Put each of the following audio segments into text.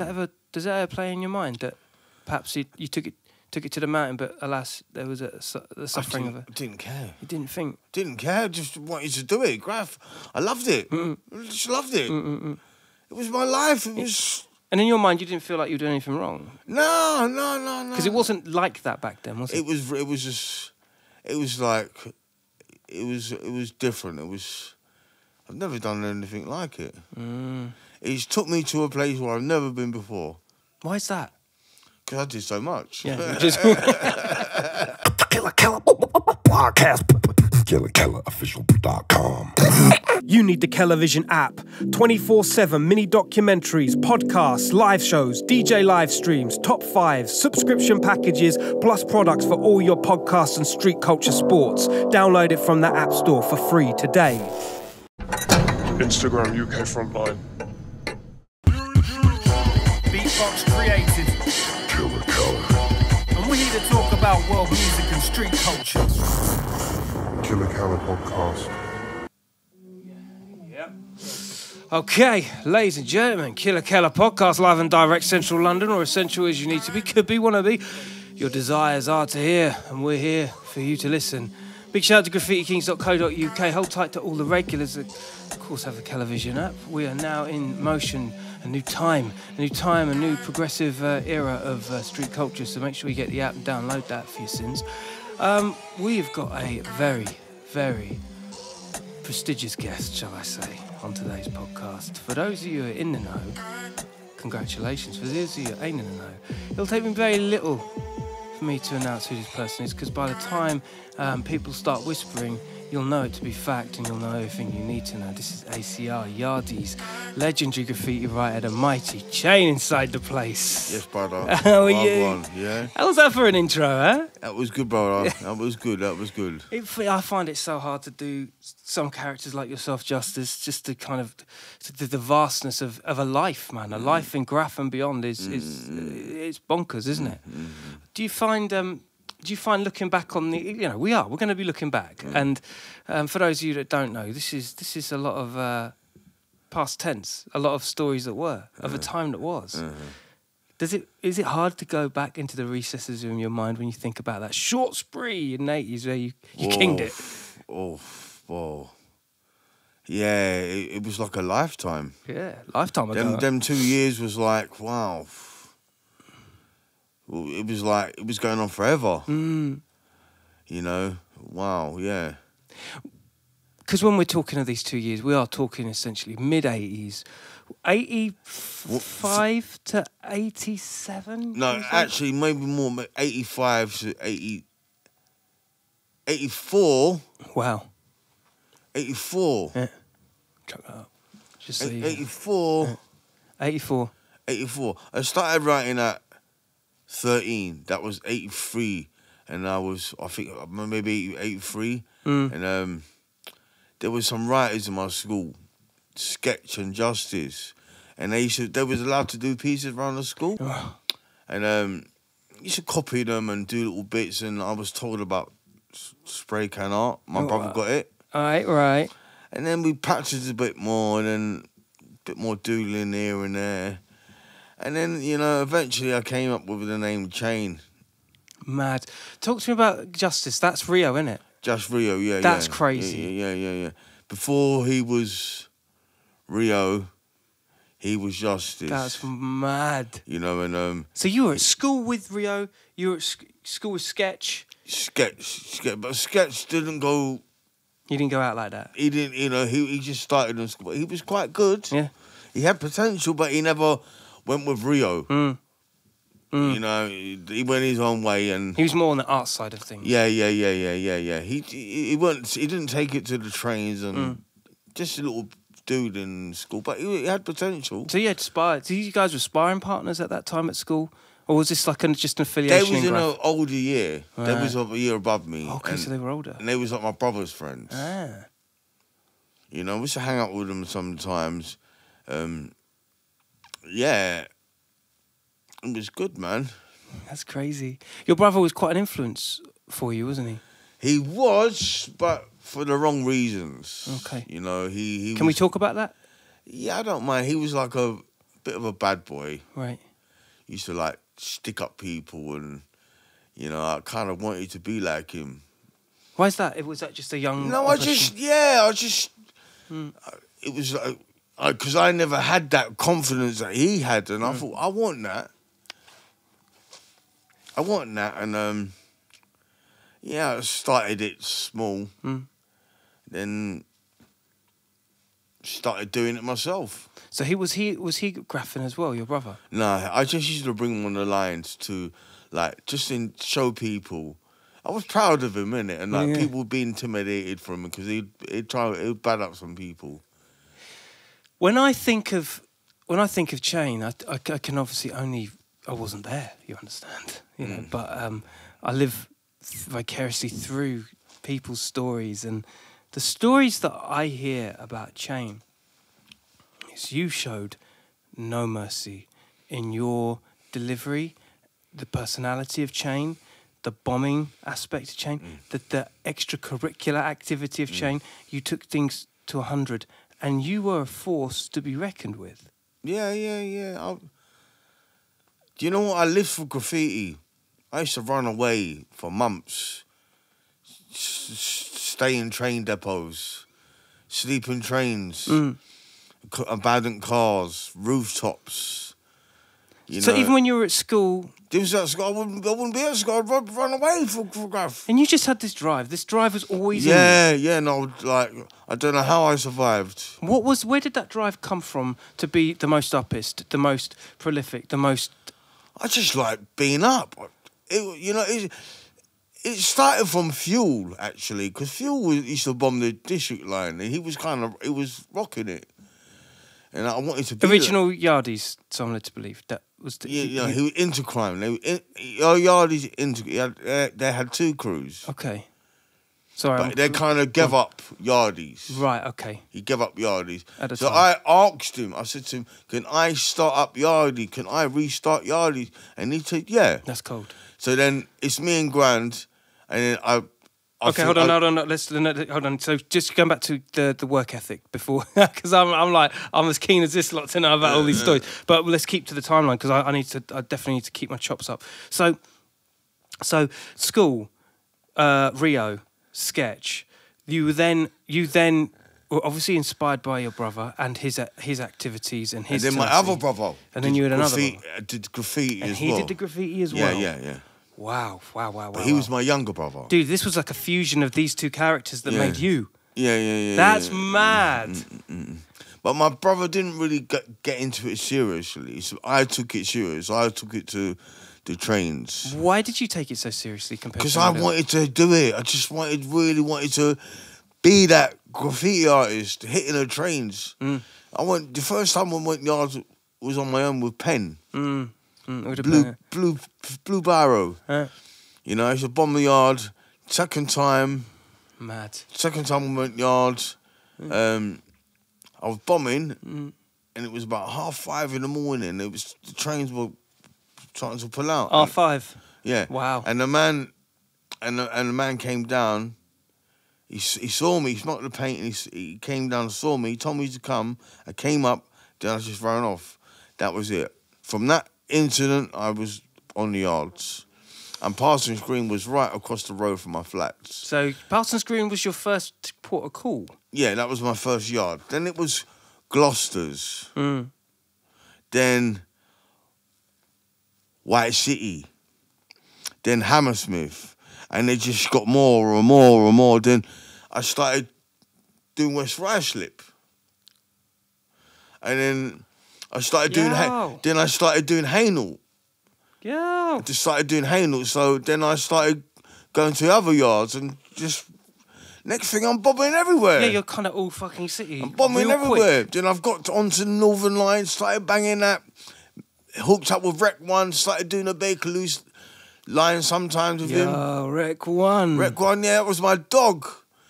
that ever does that ever play in your mind that perhaps you, you took it took it to the mountain, but alas, there was a, the suffering of it. didn't care. You didn't think. Didn't care. Just wanted to do it. Graff. I loved it. I just loved it. It was my life. It was And in your mind, you didn't feel like you were doing anything wrong no, no, no, no. because it wasn't like that back then, was it? It was. It was just. It was like. It was. It was different. It was. I've never done anything like it. Mm. It took me to a place where I've never been before Why is that? because I did so much. Yeah, you just Killa Kela podcast. KillaKelaOfficial.com. You need the Kelavision app. 24 7 mini documentaries, podcasts, live shows, DJ live streams, top fives, subscription packages, plus products for all your podcasts and street culture sports. Download it from the App Store for free today. Instagram UK Frontline. Beatbox created. Killa Kela. And we're here to talk about world music and street culture. Killa Kela Podcast. Okay, ladies and gentlemen, Killa Kela podcast live and direct, Central London, or essential as you need to be, could be, wanna be. Your desires are to hear, and we're here for you to listen. Big shout out to graffitikings.co.uk. Hold tight to all the regulars that, of course, have the Kelavision app. We are now in motion, a new time, a new time, a new progressive uh, era of uh, street culture. So make sure you get the app and download that for your sins. Um, we've got a very, very prestigious guest, shall I say, on today's podcast. For those of you who are in the know, congratulations. For those of you who ain't in the know, it'll take me very little for me to announce who this person is because by the time um, people start whispering, you'll know it to be fact and you'll know everything you need to know. This is ACR Yardies, legendary graffiti writer, the mighty Chane inside the place. Yes, brother. How are you? done, Yeah. How's that for an intro, huh? That was good, brother. That was good. That was good. It, I find it so hard to do some characters like yourself justice, just to kind of the, the vastness of, of a life, man. A mm. life in Graff and beyond is is mm. it's bonkers, isn't it? Mm-hmm. Do you find um, do you find looking back on the you know we are we're going to be looking back, and um, for those of you that don't know, this is this is a lot of uh, past tense, a lot of stories that were of a time that was. Does it is it hard to go back into the recesses of your mind when you think about that short spree in the eighties where you, you kinged it? Oh, oh. Yeah, it, it was like a lifetime. Yeah, lifetime ago. Them, them two years was like, wow. It was like, it was going on forever. Mm. You know? Wow, yeah. Because when we're talking of these two years, we are talking essentially mid eighties, eighty five to eighty seven. No, actually, maybe more, 85 to 80. 84. wow. 84. Yeah. Chuck that up. Just so Eight- you 84. eighty four. 84. I started writing at 13. That was 83. And I was, I think, uh, maybe 83. Mm. And um, there was some writers in my school, Sketch and Justice. And they used to, they was allowed to do pieces around the school. And um, you should copy them and do little bits. And I was told about spray can art. My Oh, brother wow. got it. All right, right. And then we practiced a bit more and then a bit more doodling here and there. And then, you know, eventually I came up with the name Chane. Mad. Talk to me about justice. That's Rio, isn't it? Just Rio, yeah. That's yeah. crazy. Yeah, yeah, yeah, yeah. Before he was Rio, he was Justice. That's mad. you know, and um, So you were at school with Rio. You were at sc- school with Sketch. Sketch, Sketch, but Sketch didn't go. He didn't go out like that. He didn't, you know, he he just started in school. But he was quite good. Yeah. He had potential, but he never went with Rio. Mm. You know, he went his own way, and He was more on the art side of things. yeah, yeah, yeah, yeah, yeah, yeah. He he, went. He didn't take it to the trains and Mm. just a little dude in school, but he, he had potential. So you had spy. So you guys were sparring partners at that time at school, or was this like an, just an affiliation? They was in an older year. They Right. was a year above me. Okay, and, so they were older. and they was like my brother's friends. Ah, You know, we used to hang out with them sometimes. Um, yeah, it was good, man. that's crazy. Your brother was quite an influence for you, wasn't he? He was, but for the wrong reasons. Okay. You know, he he. Can we talk about that? Yeah, I don't mind. He was like a bit of a bad boy. Right. Used to like stick up people, and you know, I kind of wanted to be like him. Why is that? It was that just a young? No, I just yeah, I just Hmm. uh, it was like because I never had that confidence that he had, and. I thought I want that. I want that, and um, yeah, I started it small, Mm. then started doing it myself. So he was he was he graffing as well, your brother. No, I just used to bring him on the lines to like just in show people. I was proud of him, innit? And like Yeah. people would be intimidated from him because he'd, he'd try he'd bad up some people. When I think of when I think of Chane, I, I, I can obviously only I wasn't there. You understand, you know. Mm. But um, I live vicariously through people's stories, and the stories that I hear about Chane is you showed no mercy in your delivery, the personality of Chane. The bombing aspect of Chane, Mm. the, the extracurricular activity of Chane, you took things to a hundred, and you were a force to be reckoned with. Yeah, yeah, yeah. I, do you know what? I lived for graffiti. I used to run away for months, stay in train depots, sleep in trains, Mm. c- abandoned cars, rooftops. You so know, even when you were at school, This was. I wouldn't, I wouldn't be at school. I'd run, run away for, graph. and you just had this drive. This drive was always in. Yeah, yeah. No, like I don't know how I survived. What was? Where did that drive come from to be the most uppest, the most prolific, the most? I just like being up. It, you know, it, it started from Fuel actually, because Fuel was, used to bomb the district line, and he was kind of, he was rocking it, and I wanted to be like- Original Yardies, so I'm led to believe that was. The, Yeah, yeah, he was into crime. They were in, oh, Yardies into. He had, they, they had two crews, okay. Sorry. but I'm- they kind of gave up Yardies. right. Okay. He gave up Yardies. So time. I asked him, I said to him, Can I start up Yardie? Can I restart Yardies? And he said, Yeah. That's cold. So then it's me and Grand, and then I. I okay, hold on, I- hold on. Let's hold on. So just going back to the the work ethic before, because I'm I'm like I'm as keen as this lot to know about all these stories. But let's keep to the timeline because I, I need to. I definitely need to keep my chops up. So, so school, uh, Rio, sketch. You were then you then were obviously inspired by your brother and his his activities and his. And then my other brother. And then you had another graffiti, uh, Did graffiti and as he well. did the graffiti as yeah, well. yeah, yeah. Wow, wow, wow, wow. But he was wow. my younger brother. dude. This was like a fusion of these two characters that Yeah. made you. Yeah, yeah, yeah. That's yeah. Mm, mad. But my brother didn't really get, get into it seriously. So I took it serious. I took it to the trains. Why did you take it so seriously compared? Because I wanted to do it. I just wanted, really wanted to be that graffiti artist hitting the trains. Mm. I went, the first time I went yards was on my own with pen. Mm, mm, it would have Blue, blue, blue barrow. Uh, You know, it's a to bomb the yard. Second time, mad. second time we went yards. Um, I was bombing, Mm. and it was about half five in the morning. It was the trains were trying to pull out. R five. yeah. Wow. And the man, and the, and the man came down. He he saw me. He smelled the paint, and he, he came down and saw me. He told me to come. I came up. Then I just ran off. That was it. From that incident, I was on the yards. And Parsons Green was right across the road from my flats. So Parsons Green was your first port of call. Yeah, that was my first yard. Then it was Gloucester's. Mm. Then White City. Then Hammersmith. And they just got more and more and more. Then I started doing West Ruislip. And then I started doing ha- then I started doing Hainault. Yeah. I just started doing Hainault. So then I started going to other yards and just next thing I'm bobbing everywhere. Yeah, you're kind of all fucking city. I'm bombing real quick. everywhere. Then I've got onto the Northern Line, started banging that, hooked up with Rec One, started doing a Bakerloos line sometimes with him. Yo, Rec One. Rec One, yeah, that was my dog.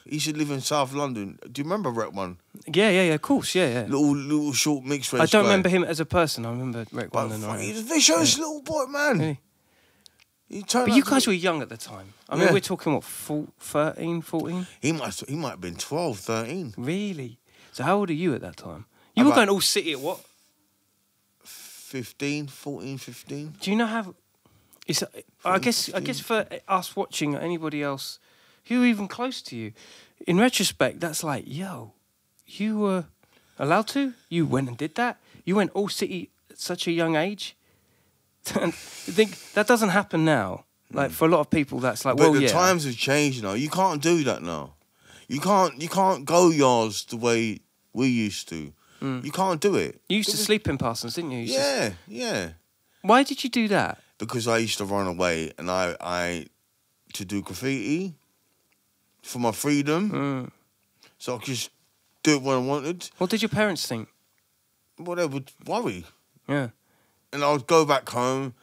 He should live in South London. Do you remember Rec One? Yeah, yeah, yeah. Of course, yeah, yeah. Little, little short mixed race I don't remember him as a person. I remember Rec But One and fuck, all. he's a vicious little boy, man. Yeah. He turned But you guys were young at the time. I mean, Yeah. we're talking what, four, 13, 14? He might, he might have been 12, 13. Really? So how old are you at that time? You were About- going all city at what? 15, 14, 15. Do you know how? It's. I guess. I guess for us watching anybody else, who even close to you, in retrospect, that's like, yo, you were allowed to. You went and did that. You went all city at such a young age. and you think that doesn't happen now. Like for a lot of people, that's like, Mm. But well, the yeah. times have changed now. You can't do that now. You can't you can't go yards the way we used to. You can't do it. you used to sleep in Parsons, didn't you? You used to- Yeah, yeah. Why did you do that? Because I used to run away and I I to do graffiti for my freedom. Mm. So I could just do it when I wanted. What did your parents think? Well, they would worry. Yeah. And I would go back home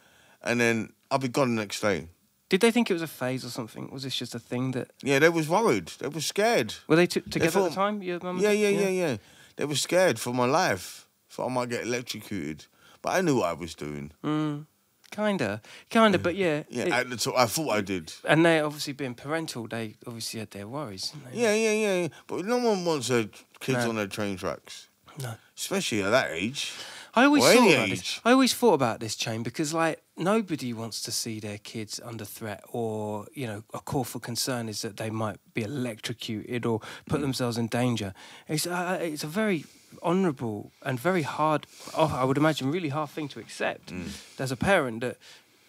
and then I'd be gone the next day. Did they think it was a phase or something? Was this just a thing that Yeah, they was worried. They was scared. were they together at thought- the time? Your mum? and Yeah, yeah, yeah, yeah. They were scared for my life. Thought I might get electrocuted. But I knew what I was doing. Mm, kinda, kinda, but yeah. Yeah, it- at the time, I thought I did. and they obviously being parental, they obviously had their worries. Yeah, yeah, yeah. yeah. But no one wants their kids No. on their train tracks. No. Especially at that age. I always Or thought about this. age. I always thought about this Chane because like nobody wants to see their kids under threat, or you know, a call for concern is that they might be electrocuted or Mm. put themselves in danger. It's uh, it's a very honourable and very hard. Oh, I would imagine really hard thing to accept Mm. as a parent that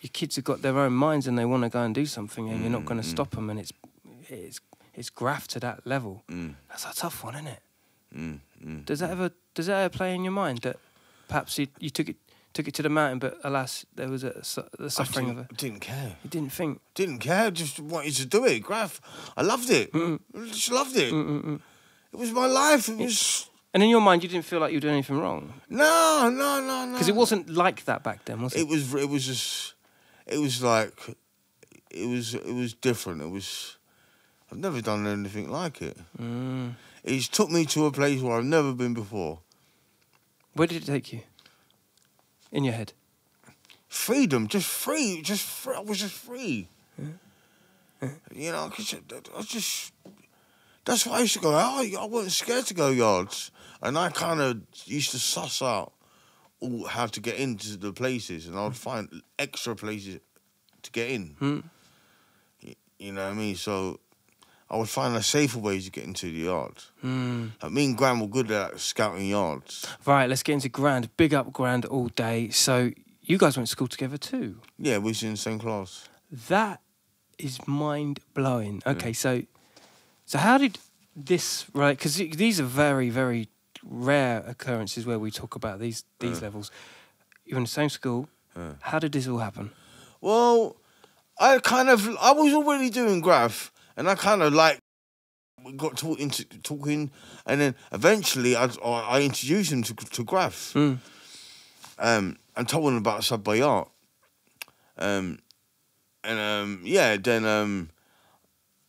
your kids have got their own minds and they want to go and do something, and you're not Mm, going to stop them, and it's it's it's graft to that level. Mm, That's a tough one, isn't it? mm, mm. Does that ever does that ever play in your mind that perhaps you, you took it took it to the mountain, but alas, there was a, su- the I suffering of it. didn't care. You didn't think. Didn't care. Just wanted to do it. Graff. I loved it. Just loved it. Mm-mm-mm. It was my life. It was. And in your mind, you didn't feel like you were doing anything wrong No, no, no, no. because it wasn't like that back then, was it? It was. It was just. It was like. It was. It was different. It was. I've never done anything like it. Mm. It's took me to a place where I've never been before. Where did it take you? In your head. Freedom, just free, just free. I was just free. You know, 'cause I just. That's why I used to go out. I wasn't scared to go yards, and I kind of used to suss out all how to get into the places, and I would find extra places to get in. Hmm. Y- You know what I mean? So I would find a safer way to get into the yard. Mm. Like me and Grand were good at scouting yards. Right, let's get into Grand. Big up Grand all day. So you guys went to school together too. Yeah, we was in the same class. That is mind blowing. Okay, so so how did this right? Because these are very very rare occurrences where we talk about these these levels. You're in the same school. Yeah. How did this all happen? Well, I kind of I was already doing graff, and I kind of like got into talking, and then eventually I I introduced him to to graff, Mm. um, and told him about Subway Art, um, and um, yeah, then um.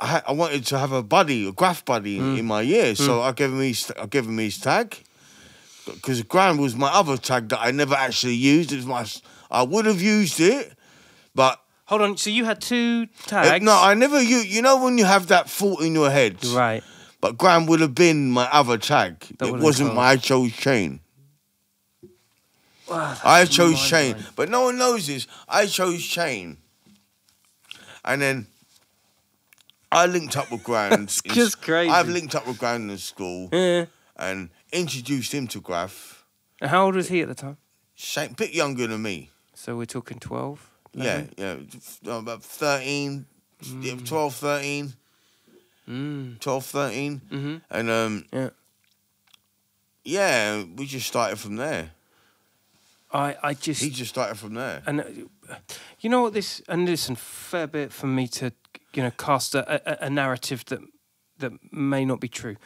I, I wanted to have a buddy, a graff buddy in- in my year, so I gave him his I gave him his tag because Grand was my other tag that I never actually used. It was my I would have used it, but Hold on. So you had two uh, tags. no, I never. You you know when you have that thought in your head, right. But Grand would have been my other tag. That it wasn't my I chose Chane. Wow, I that's chose mind Chane, but no one knows this. I chose Chane, and then I linked up with Grand. In- just crazy. I've linked up with Grand in school Yeah. and introduced him to Graff. And how old was he at the time? Shane, bit younger than me. So we're talking twelve. Yeah, yeah, about 13, yeah, 12, 13, Mm. 12, 13. Mm-hmm. And um, Yeah. yeah, we just started from there. I I just He just started from there. And uh, you know what this and listen, fair bit for me to you know cast a, a, a narrative that that may not be true.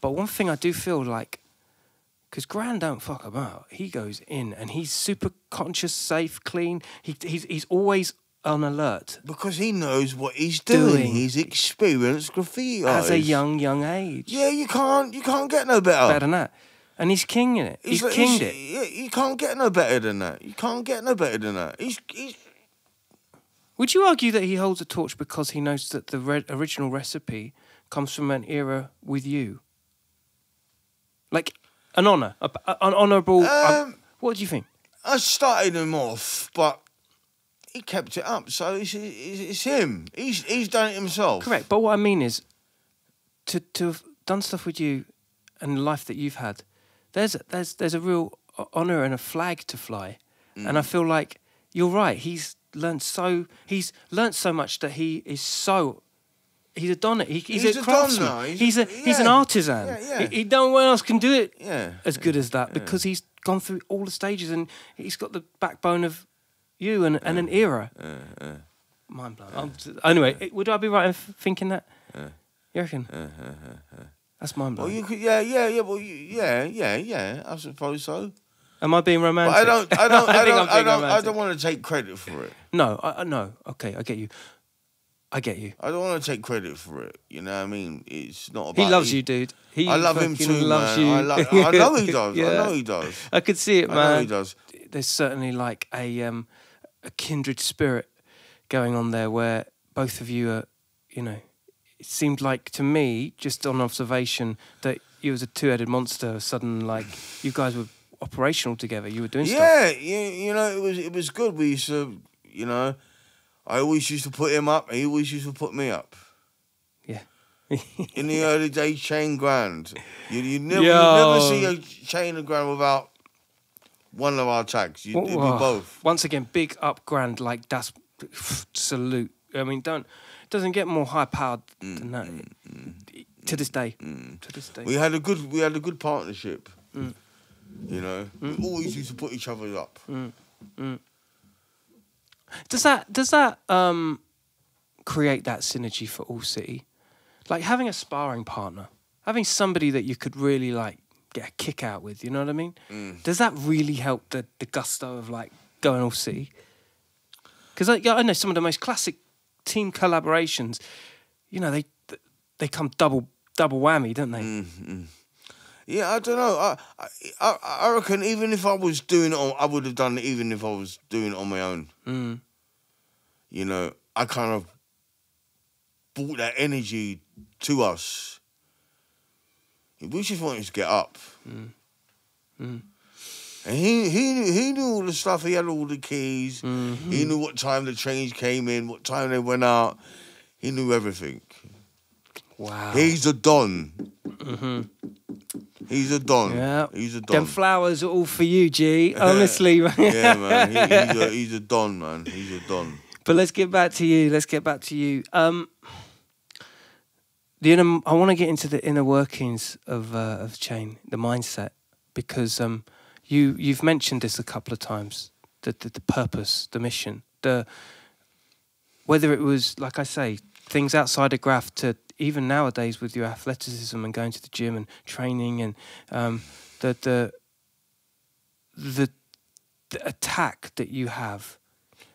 But one thing I do feel like, because Grand don't fuck about. He goes in and he's super conscious, safe, clean. He he's he's always on alert Because he knows what he's doing. Doing. He's experienced graffiti as a young young age. Yeah, you can't you can't get no better. better than that. And he's king in it. He's, like- kinged he's- it. Yeah, you can't get no better than that. You can't get no better than that. He's he's Would you argue that he holds a torch because he knows that the original recipe comes from an era with you? Like an a, a- an honourable. um, Um, what do you think? I started him off, but he kept it up. So it's, it's, it's him. He's he's done it himself. Correct. But what I mean is, to to have done stuff with you and the life that you've had, there's there's there's a real honor and a flag to fly, and I feel like you're right. He's learned so he's learned so much that he is so. He's a don. He, he's, He's a a craftsman. He's He's, a- a he's an artisan. Yeah, yeah. He, he, no one else can do it Yeah. as good as that because he's gone through all the stages and he's got the backbone of you and, and an era. Mind blown. Anyway, it- would I be right in thinking that? You reckon? That's mind Well, blowing. you could, yeah, yeah, yeah. Well, you, yeah, yeah, yeah. I suppose so. Am I being But romantic? I don't, I don't, I, think don't, I'm I don't, I don't want to take credit for it. No, I, I, no. Okay, I get you. I get you. I don't want to take credit for it. You know what I mean? It's not about. He loves you, dude. He I love him too, loves man. you. I, lo- I know he does. I know he does. I could see it, man. I man. know he does. there's certainly like a um, a kindred spirit going on there where both of you are, you know, it seemed like to me, just on observation, that you was a two-headed monster. Sudden, like you guys were operational together. You were doing stuff. Yeah, you, you know, it was it was good. We used to, you know, I always used to put him up, he always used to put me up. Yeah. In the early days, Chane grand. You you never you never see a Chane of grand without one of our tags. You, it'd be both. Once again, big up, grand. Like that's salute. I mean, don't doesn't get more high powered Mm, than that. Mm, mm, to this day, mm, to this day. We had a good we had a good partnership. Mm. You know, we always used to put each other up. Does that does that um, create that synergy for All City? Like having a sparring partner, having somebody that you could really like get a kick out with. You know what I mean? Mm. Does that really help the the gusto of like going All City? Because yeah, I know some of the most classic team collaborations. You know they they come double double whammy, don't they? Mm, mm. Yeah, I don't know. I, I I I reckon even if I was doing it on, I would have done it even if I was doing it on my own. Mm. You know, I kind of brought that energy to us. We just wanted to get up. Mm. And he he knew, he knew all the stuff. He had all the keys. Mm-hmm. He knew what time the trains came in, what time they went out. He knew everything. Wow. He's a don. Mhm. He's a don. Mm-hmm. yeah. He's a don. Them flowers are all for you, G. Honestly, man. yeah, man. He, he's, a, he's a don, man. He's a don. But let's get back to you. Let's get back to you. Um, the inner, I want to get into the inner workings of uh, of Chane, the mindset, because um, you you've mentioned this a couple of times. The, the the purpose, the mission, the whether it was like I say things outside of graff to even nowadays with your athleticism and going to the gym and training and um, the the the the attack that you have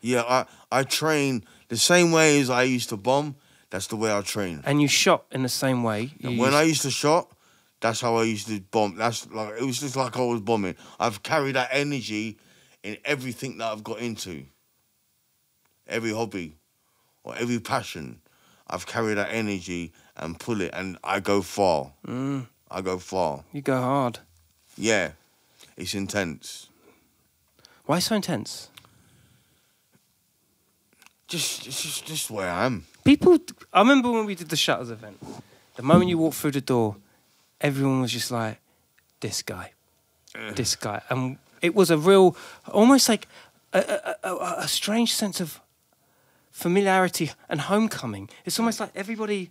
Yeah, I, I train the same way as I used to bomb. That's the way I train. and you shot in the same way. And when used- I used to shot, that's how I used to bomb. That's like it was just like I was bombing. I've carried that energy in everything that I've got into. Every hobby or every passion, I've carried that energy and pull it, and I go far. Mm, I go far. you go hard. Yeah, it's intense. Why so intense? Just, it's just, just where I am. People, I remember when we did the Shutters event. The moment you walked through the door, everyone was just like, "This guy, this guy," and it was a real, almost like a, a, a, a strange sense of familiarity and homecoming. It's almost like everybody,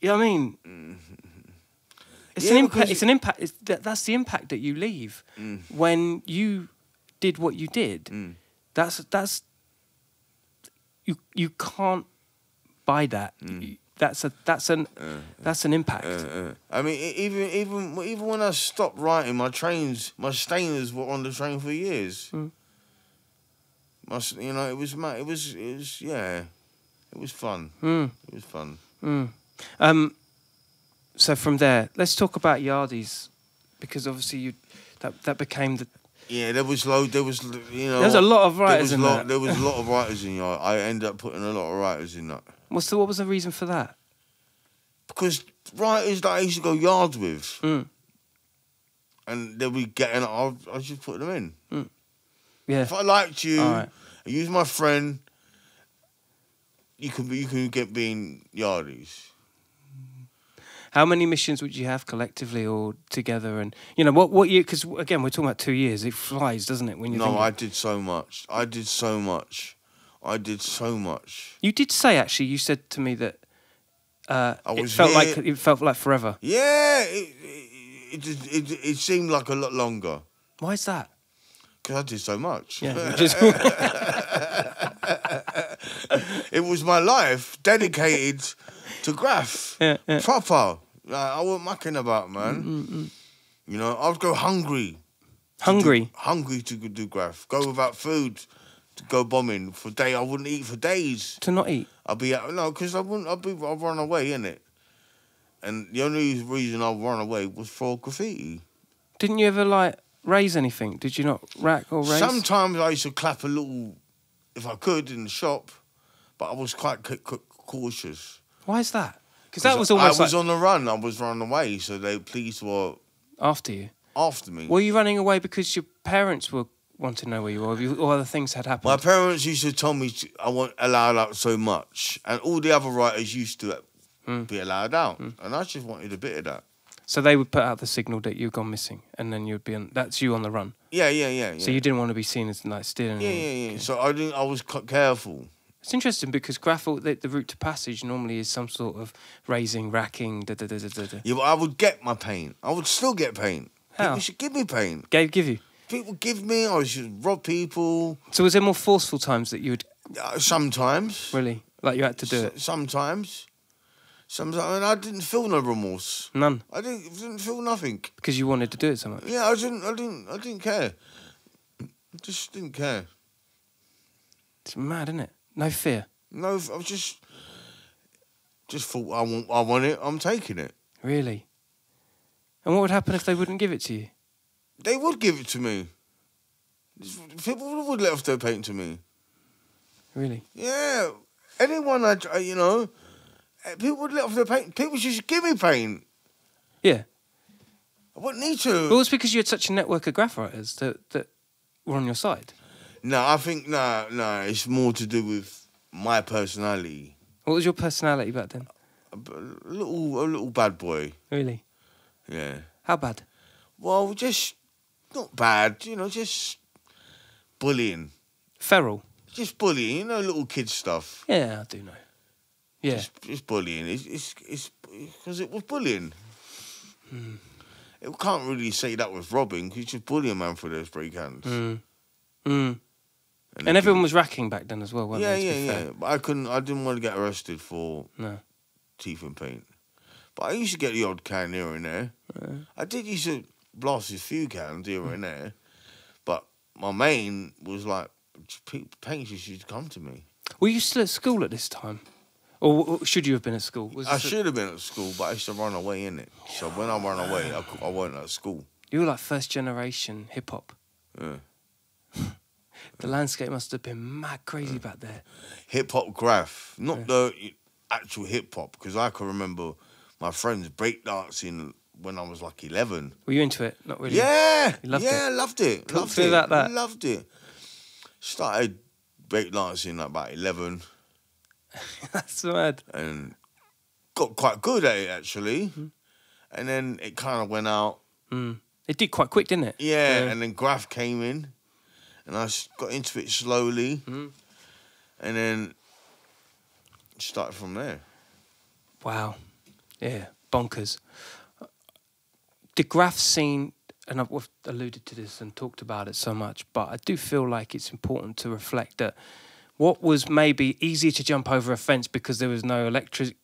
you know what I mean? Mm-hmm. It's an Yeah, impact. because- It's an impact. It's, that, that's the impact that you leave mm. when you did what you did. Mm. That's that's you you can't buy that. Mm. You- That's a that's an uh, uh, that's an impact. Uh, uh. I mean, even even even when I stopped writing, my trains, my stainers were on the train for years. S- you know, it was it was it was yeah, it was fun. Mm, It was fun. mm. Um, so from there, let's talk about Yardies, because obviously you that that became the Yeah, there was low. There was you know. There's a lot of there writers was in lot, that. There was a lot of writers in yard. I ended up putting a lot of writers in that what's the what was the reason for that? because writers that I used to go yards with, Mm. and they'll be getting. I I just put them in. Mm. Yeah. If I liked you, right. you was my friend, you can you can get being yardies. How many missions would you have collectively or together? And you know what? What year? Because again, we're talking about two years. It flies, doesn't it? When you No, I did so much. I did so much. I did so much. you did say actually. You said to me that uh, I it felt like it felt like forever. Yeah, it it, it, it, it seemed like a lot longer Why is that? Because I did so much. Yeah, just it was my life dedicated to graff. Yeah, yeah. Proper. Like, I wasn't mucking about, man. Mm, mm, mm. You know, I'd go hungry. to hungry. do- hungry to go do graff. Go without food to go bombing for day. I wouldn't eat for days. to not eat. I'd be out, no, because I wouldn't. I'd be. I'd run away, innit? And the only reason I'd run away was for graffiti. Didn't you ever like raise anything? Did you not rack or raise? Sometimes I used to clap a little, if I could, in the shop, but I was quite cautious. Why is that? Because that was almost I was like on the run. I was running away, so the police were after you. after me. Were you running away because your parents were wanting to know where you were, or other things had happened? My parents used to tell me to- I wasn't allowed out so much, and all the other writers used to Hmm. be allowed out, and I just wanted a bit of that. So they would put out the signal that you've gone missing, and then you'd be on. That's you on the run. Yeah, yeah, yeah, yeah. So you didn't want to be seen as like stealing. yeah, anything. yeah, yeah. So I didn't. I was careful. It's interesting because graphel, the, the route to passage normally is some sort of raising, racking. Da, da, da, da, da. Yeah, but I would get my pain. I would still get pain. How? People should give me pain. Gave give you. People give me. I should rob people. So was there more forceful times that you would Uh, sometimes. really like you had to do S- it? Sometimes. Sometimes. And I didn't feel no remorse. None I didn't didn't feel nothing. because you wanted to do it so much. Yeah, I didn't. I didn't. I didn't care. I just didn't care. It's mad, isn't it? No fear. No, I was just just thought I want. I want it. I'm taking it. Really. And what would happen if they wouldn't give it to you? They would give it to me. People would let off their paint to me. Really? Yeah, anyone I, I- you know, Uh, people would let off their paint. People should give me paint. Yeah. I wouldn't need to. Well, it's because you had such a network of graff writers that, that were on your side. No, I think no, no. It's more to do with my personality. What was your personality back then? A little, a little bad boy. Really? Yeah. How bad? Well, just not bad. You know, just bullying. Feral. Just bullying. You know, little kid stuff. Yeah, I do know. Yeah. Just, just bullying. It's it's it's because it was bullying. Hmm. It can't really say that was robbing because just bullying a man for those break hands. Mm. Mm. they And everyone was racking back then as well, weren't Yeah, they? to yeah, yeah. But I couldn't. I didn't want to get arrested for No. teeth and paint. But I used to get the odd can here and there. I did used to blast a few cans here and there. But my main was like, paint just used to come to me. Were you still at school at this time? Or should you have been at school? Was I should have been at school, but I used to run away in it. So when I ran away, I, I wasn't at school. You were like first generation hip hop. Yeah. The landscape must have been mad crazy back there. Hip hop graff, not the actual hip hop, because I can remember my friends breakdancing when I was like 11. Were you into it? Not really. Yeah, You loved yeah, it? loved it. Talk loved it. about that. Loved it. Started breakdancing at about eleven That's mad. and got quite good at it actually. Hmm. And then it kind of went out. Mm. It did quite quick, didn't it? Yeah, Yeah. and then graff came in, and I got into it slowly, Mm. and then started from there. Wow. Yeah, bonkers. The graff scene, and I've alluded to this and talked about it so much, but I do feel like it's important to reflect that what was maybe easier to jump over a fence because there was no electric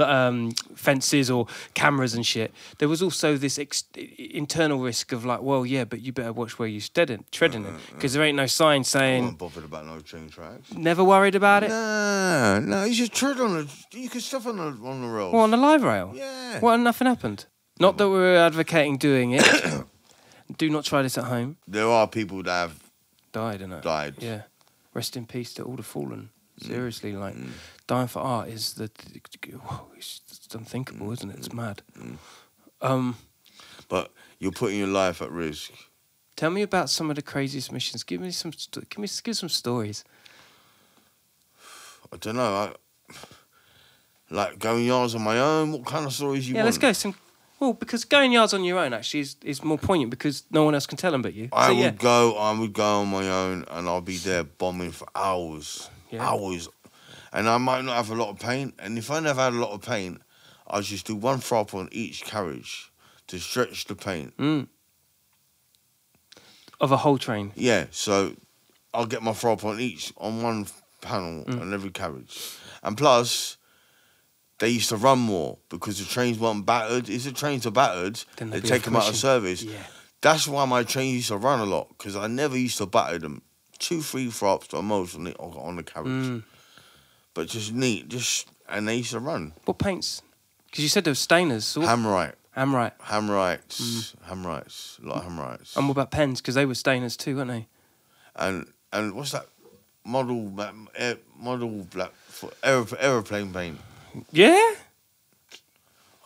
um, fences or cameras and shit. There was also this ex- internal risk of like, well, yeah, but you better watch where you treading, treading in mm, because mm, there mm. ain't no sign saying. wasn't bothered about no train tracks. Never worried about it. Nah, no, you should tread on the. You could stuff on the on the rails. Well, on the live rail. yeah. Well, nothing happened. Not that we're advocating doing it. Do not try this at home. There are people that have Died, innit? died. Yeah. Rest in peace to all the fallen. Mm. Seriously, like dying for art is the. whoa, It's, it's unthinkable, Mm. isn't it? It's mad. Um, But you're putting your life at risk. Tell me about some of the craziest missions. Give me some. Give me give some stories. I don't know. I, like going yards on my own. What kind of stories you want? yeah, want? let's go. Some. Well, because going yards on your own actually is, is more poignant because no one else can tell them but you. I so, would yeah. go. I would go on my own, and I'll be there bombing for hours, Yeah. hours, and I might not have a lot of paint. And if I never had a lot of paint, I'll just do one frop on each carriage to stretch the paint. Mm. Of a whole train. Yeah, so I'll get my frop on each on one panel Mm. on every carriage, and plus. They used to run more because the trains weren't battered. If the trains are battered, Then they take them out of service. Yeah. That's why my train used to run a lot because I never used to batter them. Two, three flops to most on the on the carriage, Mm. but just neat, just and they used to run. What paints? Because you said there were stainers. So what- Hammerite, Hammerite. hammerites, hammerites, a lot of hammerites, And what about pens? Because they were stainers too, weren't they? and and what's that model model black for aer- aeroplane paint? Yeah.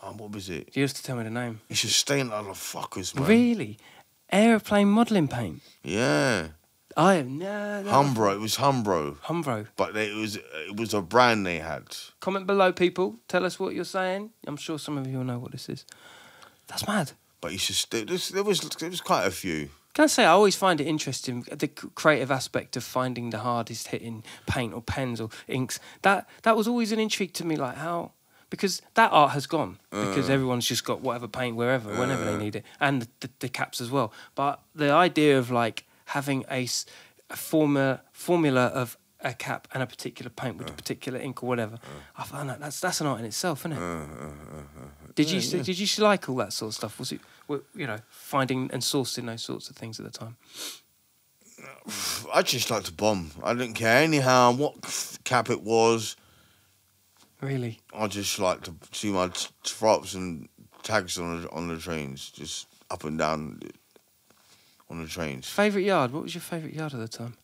Um, what was it? You used to tell me the name. It's just stain like the fuckers, man. Really? Aeroplane modelling paint. Yeah, I have no. no. Humbrol. It was Humbrol, Humbrol. but they, it was it was a brand they had. Comment below, people. Tell us what you're saying. I'm sure some of you will know what this is. That's mad. But it's just there was, there was quite a few. Can I say I always find it interesting the creative aspect of finding the hardest hitting paint or pens or inks. That that was always an intrigue to me. Like how because that art has gone because uh. everyone's just got whatever paint wherever whenever they uh. need it and the, the, the caps as well. But the idea of like having a, a formula formula of a cap and a particular paint with a uh. particular ink or whatever, uh. I find that that's that's an art in itself, isn't it? Uh, did you Yeah, yeah. did you like all that sort of stuff? Was it you know finding and sourcing those sorts of things at the time? I just like to bomb. I didn't care anyhow what cap it was. Really? I just like to see my props and tags on the, on the trains, just up and down on the trains. Favorite yard? What was your favorite yard at the time?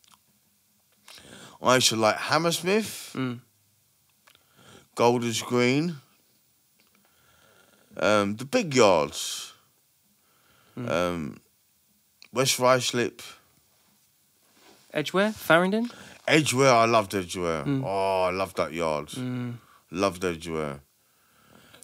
I used to like Hammersmith, Mm. Golders Green, um, the big yards, Mm. um, West Ruislip, Edgware? Farringdon? Edgware. I loved Edgware. Mm. Oh, I loved that yard. Mm. Loved Edgware.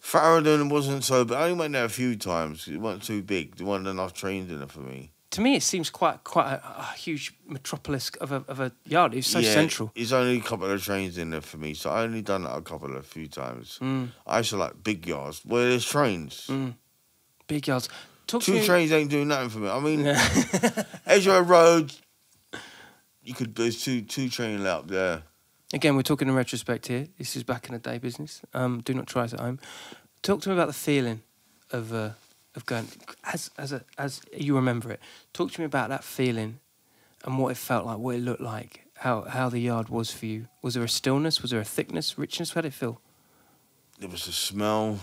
Farringdon wasn't so big. I only went there a few times. It wasn't too big. There weren't enough trains in it for me. To me, it seems quite quite a, a huge metropolis of a, of a yard. It's so Yeah, central. There's only a couple of trains in there for me, so I only done that a couple of few times. Mm. I used to like big yards where there's trains. Mm. Big yards. Talk Two trains ain't doing nothing for me. I mean, Yeah. Edgware Road, you could there's two two train out there. Again, we're talking in retrospect here. This is back in the day business. Um, do not try it at home. Talk to me about the feeling of uh, of going as as a, as you remember it. Talk to me about that feeling and what it felt like, what it looked like, how how the yard was for you. Was there a stillness? Was there a thickness, richness? How did it feel? There was a smell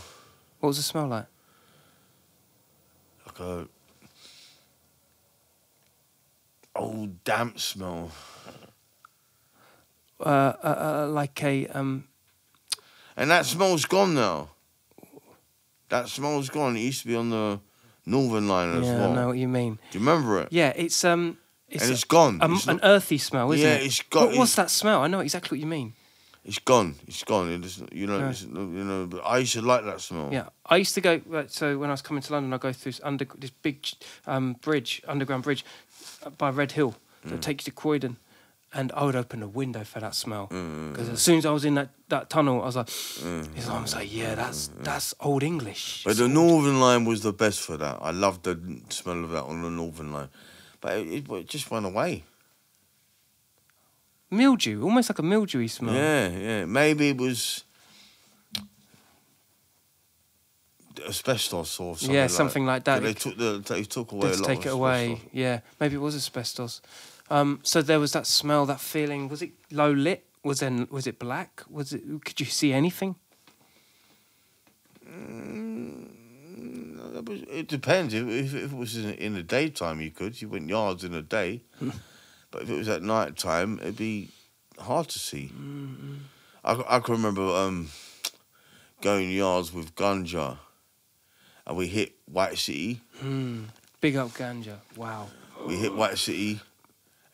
What was the smell like? like a old damp smell. Uh, uh, uh, like a um, And that smell's gone now. That smell's gone. It used to be on the Northern Line as yeah, well. I know what you mean. Do you remember it? Yeah, it's um, it's, and it's gone. um, it's, an earthy smell, isn't Yeah, it? it's gone. What, what's that smell? I know exactly what you mean. it's gone. It's gone. It is, you know, Yeah. you know. But I used to like that smell. Yeah, I used to go. So when I was coming to London, I go through this under this big um, bridge, underground bridge, uh, by Red Hill that would take you to Croydon, and I would open the window for that smell mm. because as soon as I was in that, that tunnel, I was like, mm. his mum was like, yeah, that's mm. that's old English. But the Northern Line was the best for that. I loved the smell of that on the Northern Line. But it, it, just went away. mildew, almost like a mildewy smell. Yeah, yeah. Maybe it was asbestos or something. Yeah, like something like that. They took the they took away a Let's lot take of it away. asbestos. Yeah, maybe it was asbestos. Um, so there was that smell, that feeling. Was it low lit? Was then was it black? Was it? Could you see anything? Was- It depends. If, if, if it was in, in the daytime, you could. You went yards in the day. but if it was at night time, it'd be hard to see. I I can remember um, going yards with ganja, and we hit White City. Hmm. Big up ganja. Wow. we hit White City,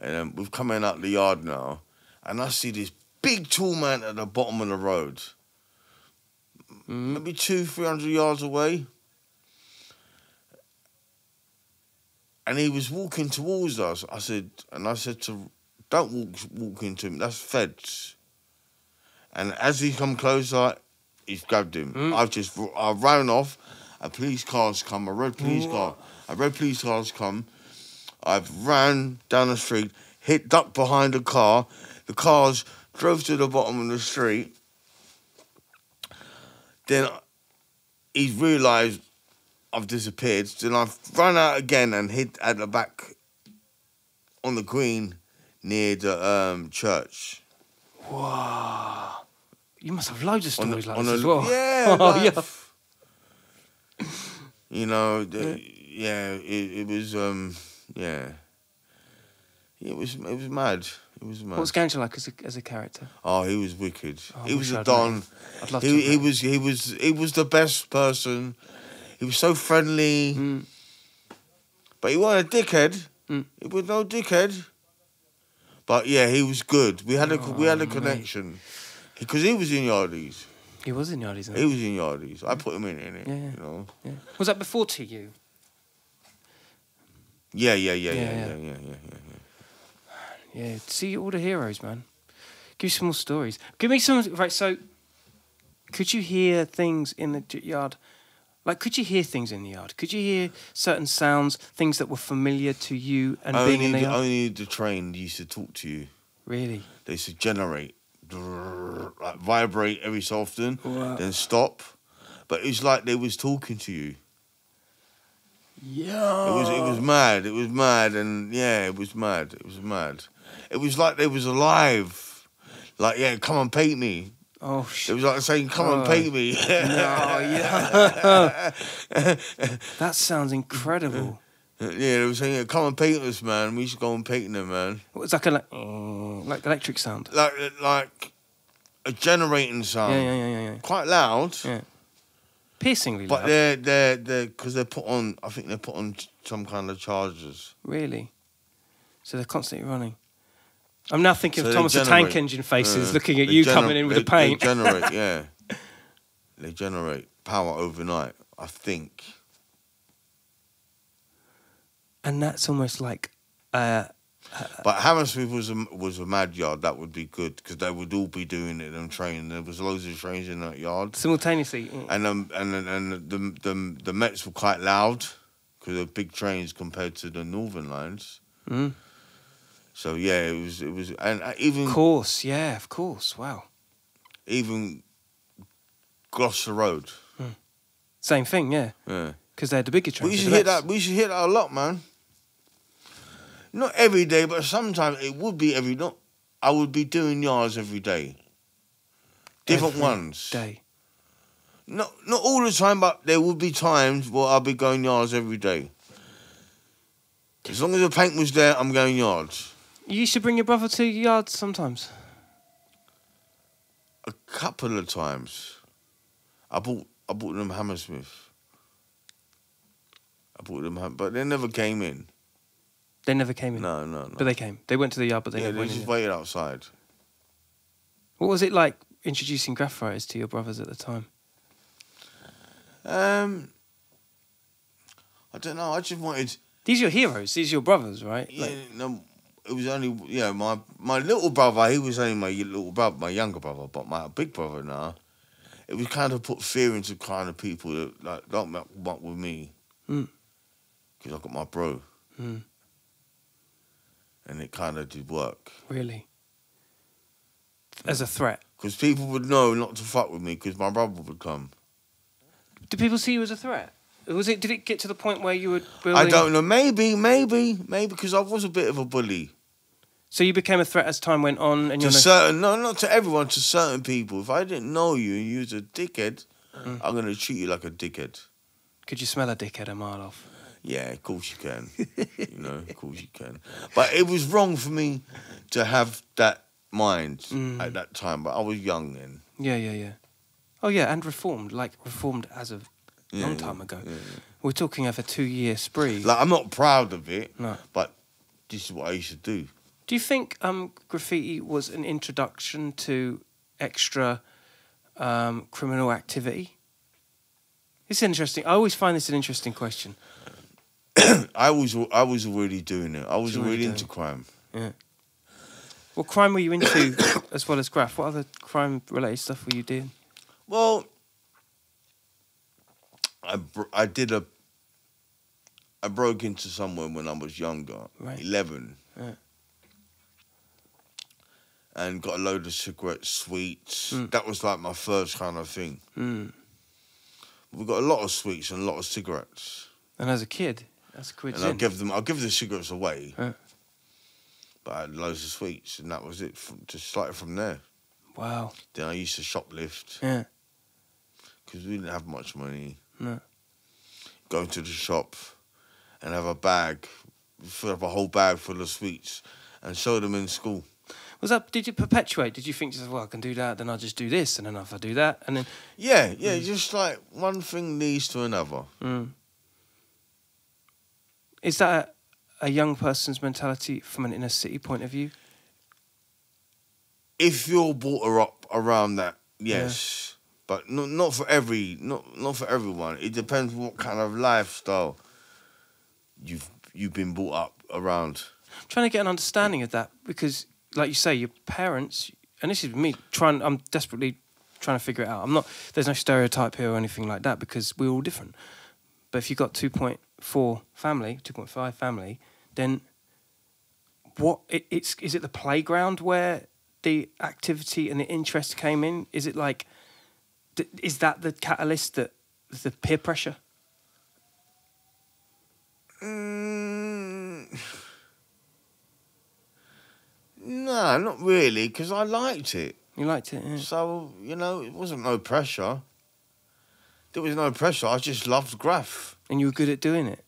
and um, we're coming out the yard now, and I see this big tall man at the bottom of the road, maybe two, three hundred yards away. And he was walking towards us. I said, and I said to, don't walk, walk into him. That's feds. And as he come closer, he's grabbed him. I've just, I ran off. A police car's come. A red police car. A red police car's come. I've ran down the street, hit duck behind a car. The cars drove to the bottom of the street. Then he's realised I've disappeared. Then I've run out again and hid at the back on the green near the um, church. Wow. You must have loads of stories the- like on this as well. Yeah, Oh, yeah. You know, the, yeah, it, it was, um, yeah. It was, it was mad. It was mad. What's Gangster like as a, as a character? Oh, he was wicked. Oh, he was a I'd don. I'd love to He, have he was he was he was the best person. He was so friendly. Mm. But he wasn't a dickhead. Mm. He was no dickhead. But yeah, he was good. We had a we had a Oh, connection. Because he was in Yardies. He was in Yardies. He he? was in Yardies. I put him in, in it. Yeah. You know. Yeah. Was that before TU? Yeah, yeah, yeah, yeah, Yeah, yeah, yeah. yeah, yeah, yeah. yeah. Yeah. See all the heroes, man. Give me some more stories. Give me some. Right. So, could you hear things in the yard? Like, could you hear things in the yard? Could you hear certain sounds, things that were familiar to you and being Only in the the, yard? only the train used to talk to you. Really? They used to generate, like vibrate every so often, Wow. then stop. But it was like they was talking to you. Yeah. It was it was mad. It was mad, and yeah, it was mad. It was mad. It was like they was alive. Like yeah, come and paint me. Oh shit! It was like saying, "Come Oh. and paint me." No, yeah. that sounds incredible. yeah, they were saying, "Come and paint us, man. We should go and paint them, man." It was like a like, oh, like electric sound. Like like a generating sound, Yeah, yeah, yeah, yeah, yeah. quite loud. Yeah. Piercingly But loud. they're they're they're because they're put on. I think they're put on some kind of charges. Really? So they're constantly running. I'm now thinking So of they Thomas the generate. Tank Engine faces Yeah. looking at They you gener- coming in with they, the paint. They generate, yeah. They generate power overnight. I think. and that's almost like uh, But Hammersmith was a was a mad yard. That would be good because they would all be doing it and training. There was loads of trains in that yard, simultaneously. mm, and um and and, the the the Mets were quite loud because they're big trains compared to the Northern lines. Mm. So yeah, it was it was and uh, even Of course, yeah, of course. Wow. even Gloucester Road. Same thing, yeah. Yeah. Because they're the bigger trains. We should hit that. We should hit that a lot, man. Not every day, but sometimes it would be every. Not, I would be doing yards every day. Different Every ones. Day. Not not all the time, but there would be times where I'll be going yards every day. As long as the paint was there, I'm going yards. You used to bring your brother to yards sometimes. A couple of times, I bought I bought them Hammersmith. I bought them, but they never came in. They never came in. No, no, no. But they came. They went to the yard, but they yeah, never they went in. just there. waited outside. What was it like introducing graff writers to your brothers at the time? Um, I don't know. I just wanted. These are your heroes. These are your brothers, right? Yeah, Like, no, it was only yeah. My my little brother, he was only my little brother, my younger brother, but my big brother now. It was kind of put fear into kind of people that like don't muck muck with me, Mm. because I got my bro, Mm. And it kind of did work. really. As a threat. Because people would know not to fuck with me because my brother would come. Did people see you as a threat? Was it? Did it get to the point where you were building? I don't know. Maybe, maybe, maybe because I was a bit of a bully. So you became a threat as time went on, and to you're no- certain, no, not to everyone, to certain people. If I didn't know you and you was a dickhead, Mm. I'm gonna treat you like a dickhead. could you smell a dickhead a mile off? Yeah, of course you can. you know, of course you can. But it was wrong for me to have that mind Mm. at that time. But I was young then. Yeah, yeah, yeah. Oh yeah, and reformed, like reformed as of Yeah, long yeah, time ago. yeah, yeah. We're talking of a two-year spree. Like I'm not proud of it, no, but this is what I used to do. Do you think um, graffiti was an introduction to extra um, criminal activity? It's interesting. I always find this an interesting question. I was I was already doing it. I was were already into crime. What crime were you into as well as graff? What other crime related stuff were you doing? Well, I I did a. I broke into somewhere when I was younger, Right. eleven, Yeah. and got a load of cigarette sweets. Mm. That was like my first kind of thing. Mm. We got a lot of sweets and a lot of cigarettes, And as a kid, that's a and I'll give them. I'll give the cigarettes away. Yeah. But I had loads of sweets, and that was it. From, just started from there. Wow. Then I used to shoplift Yeah. because we didn't have much money. No. Go to the shop and have a bag, fill up a whole bag full of sweets, and show them in school. Was that? Did you perpetuate? Did you think, just, well, I can do that, then I'll just do this, and then if I do that, and then Yeah, yeah, just like one thing leads to another. Mm. Is that a, a young person's mentality from an inner city point of view? If you're brought up around that, yes, but not not for every not not for everyone. It depends what kind of lifestyle you've you've been brought up around. I'm trying to get an understanding of that because, like you say, your parents, and this is me trying. I'm desperately trying to figure it out. I'm not. There's no stereotype here or anything like that because we're all different. But if you've got 2.4 family, 2.5 family, then what? It, it's is it the playground where the activity and the interest came in? Is it like? Is that the catalyst that the peer pressure? Mm, nah, not really, because I liked it. You liked it, yeah. So you know, it wasn't no pressure. There was no pressure. I just loved graff. and you were good at doing it.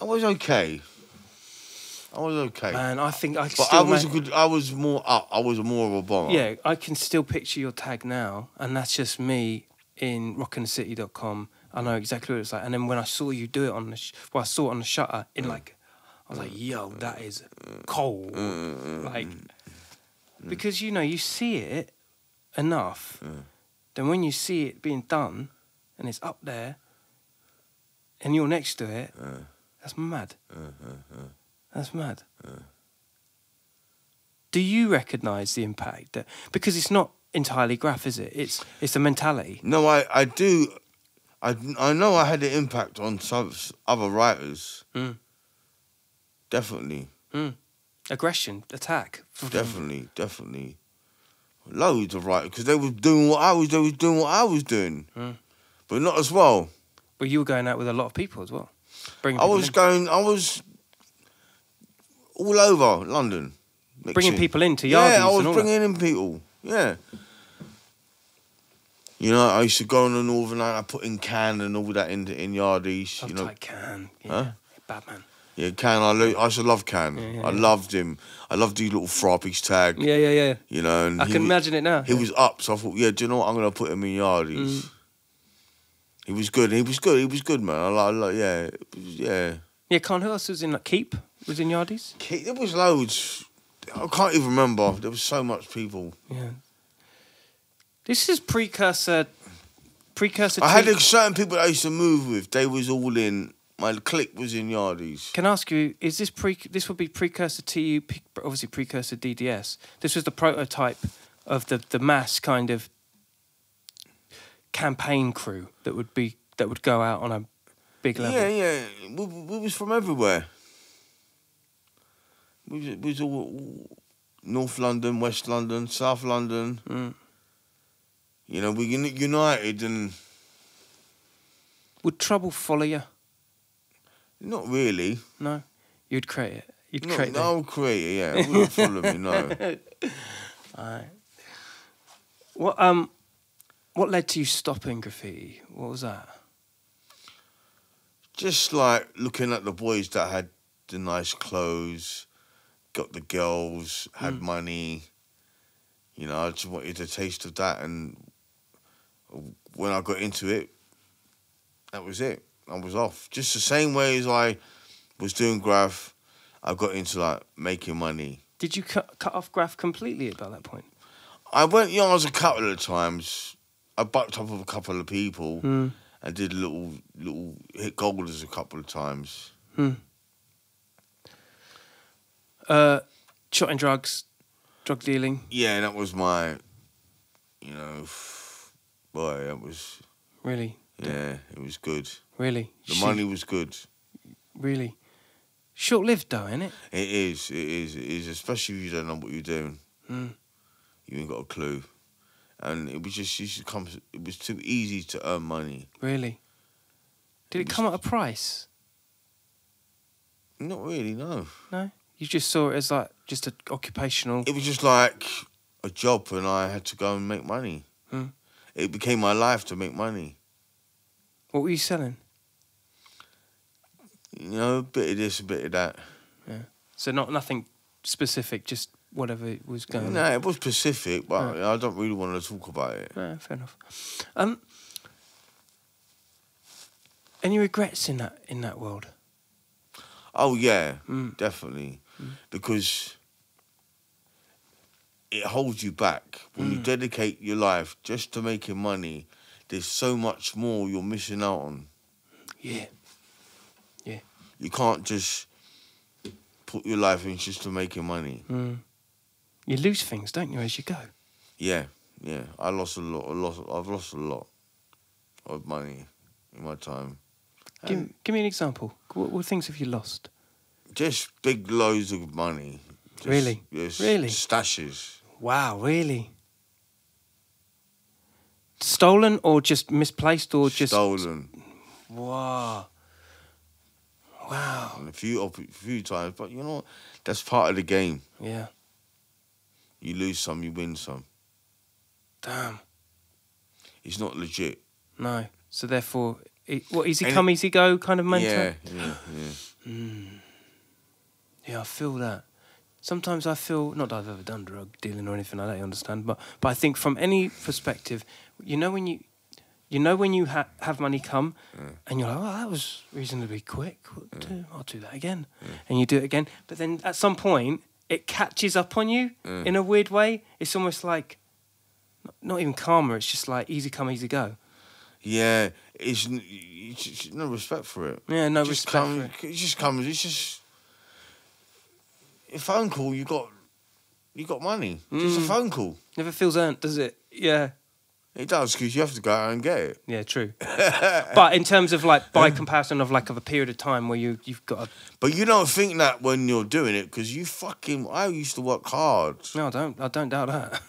I was okay. I was okay. Man, I think I but still I was ma- good. I was more up. I was more of a bomber. Yeah, I can still picture your tag now, and that's just me in rockandthecity.com. I know exactly what it's like. And then when I saw you do it on the, sh- well, I saw it on the shutter in like, I was like, yo, that is cold. Like, because you know, you see it enough, mm. then when you see it being done, and it's up there, and you're next to it, that's mad. That's mad. Do you recognise the impact that because it's not entirely graff, is it? It's it's the mentality. No, I, I do. I, I know I had an impact on some other writers. Mm. Definitely, Aggression, attack. definitely, definitely. Loads of writers because they was doing what I was. They was doing what I was doing, Mm. But not as well. But you were going out with a lot of people as well. Bringing I people was in. going. I was all over London. bringing people into Yardies Yeah, I was and all bringing in people. Yeah. You know, I used to go on the Northern Line. I put in can and all that in in yardies. You know, can. Yeah. Huh? Batman. yeah, can. I lo- I used to love can. Yeah, I yeah. loved him. I loved these little frappies tag. Yeah, yeah, yeah. You know, and I he can imagine it now. He was up, so I thought, yeah, do you know what? I'm gonna put him in yardies. Mm. He was good. He was good. He was good, man. I like, like yeah, was- yeah. Yeah, Con, who else was in like Keep? Was in yardies? Ki- There was loads. I can't even remember. There was so much people. Yeah. This is precursor. Precursor. I had certain people I used to move with. They was all in. My clique was in yardies. Can I ask you, is this pre? This would be precursor TU, obviously precursor DDS. This was the prototype of the the mass kind of campaign crew that would be that would go out on a big level. Yeah, yeah. We, we was from everywhere. We was, we was all, all North London, West London, South London. Mm. You know, we united and Would trouble follow you? not really. No, you'd create it. You'd No, create the- no creator, yeah. It wouldn't follow me, no. Alright. What um, what led to you stopping graffiti? What was that? Just like looking at the boys that had the nice clothes, got the girls, had Mm. money. You know, I just wanted a taste of that, and when I got into it, that was it. I was off. Just the same way as I was doing graff, I got into like making money. Did you cut cut off graff completely about that point? I went yards a couple of times. I bucked up with a couple of people Hmm. and did little little hit golders a couple of times. Uh, shotting drugs, drug dealing. Yeah, that was my, you know, boy, that was Really, yeah, it was good. really. The Shit, money was good. Really. Short lived though, isn't it? It is, it is, it is. Especially if you don't know what you're doing. Mm. You ain't got a clue. And it was just, used to come. It was too easy to earn money. Really. Did it come at a price? Not really, no. No. You just saw it as like just an occupational. It was just like a job, and I had to go and make money. Hmm. It became my life to make money. What were you selling? You know, a bit of this, a bit of that. Yeah. So not nothing specific, just whatever it was going No, on. it was specific, but I don't really want to talk about it. No, fair enough. Um, any regrets in that in that world? Oh yeah, Mm. definitely, because it holds you back when you dedicate your life just to making money. There's so much more you're missing out on. Yeah, yeah. You can't just put your life in just to making money. You lose things, don't you, as you go? Yeah, yeah. I lost a lot. I lost. I've lost a lot of money in my time. Give, give me an example. What, what things have you lost? Just big loads of money. Just, Really? Just Really? Stashes. Wow, really? Stolen or just misplaced or just stolen. Wow. Wow. And a few a few times, but you know what? that's part of the game. Yeah. You lose some, you win some. Damn. It's not legit. No. So therefore, it, what easy And come, easy go kind of mental. Yeah, yeah, yeah. Hmm. Yeah, I feel that. Sometimes I feel not that I've ever done drug dealing or anything like that. You understand? But but I think from any perspective, you know when you, you know when you ha- have money come, and you're like, oh, that was reasonably quick. What do- I'll do that again, and you do it again. But then at some point, it catches up on you in a weird way. It's almost like, not, even karma. It's just like easy come, easy go. Yeah, it's, it's no respect for it. Yeah, no It just respect comes, for It just comes. It's just a phone call. You got, you got money. Just a Mm. phone call. Never feels earned, does it? Yeah. It does because you have to go out and get it. Yeah, true. but in terms of like by comparison of like of a period of time where you you've got a But you don't think that when you're doing it because you fucking. I used to work hard. no, I don't I don't doubt that.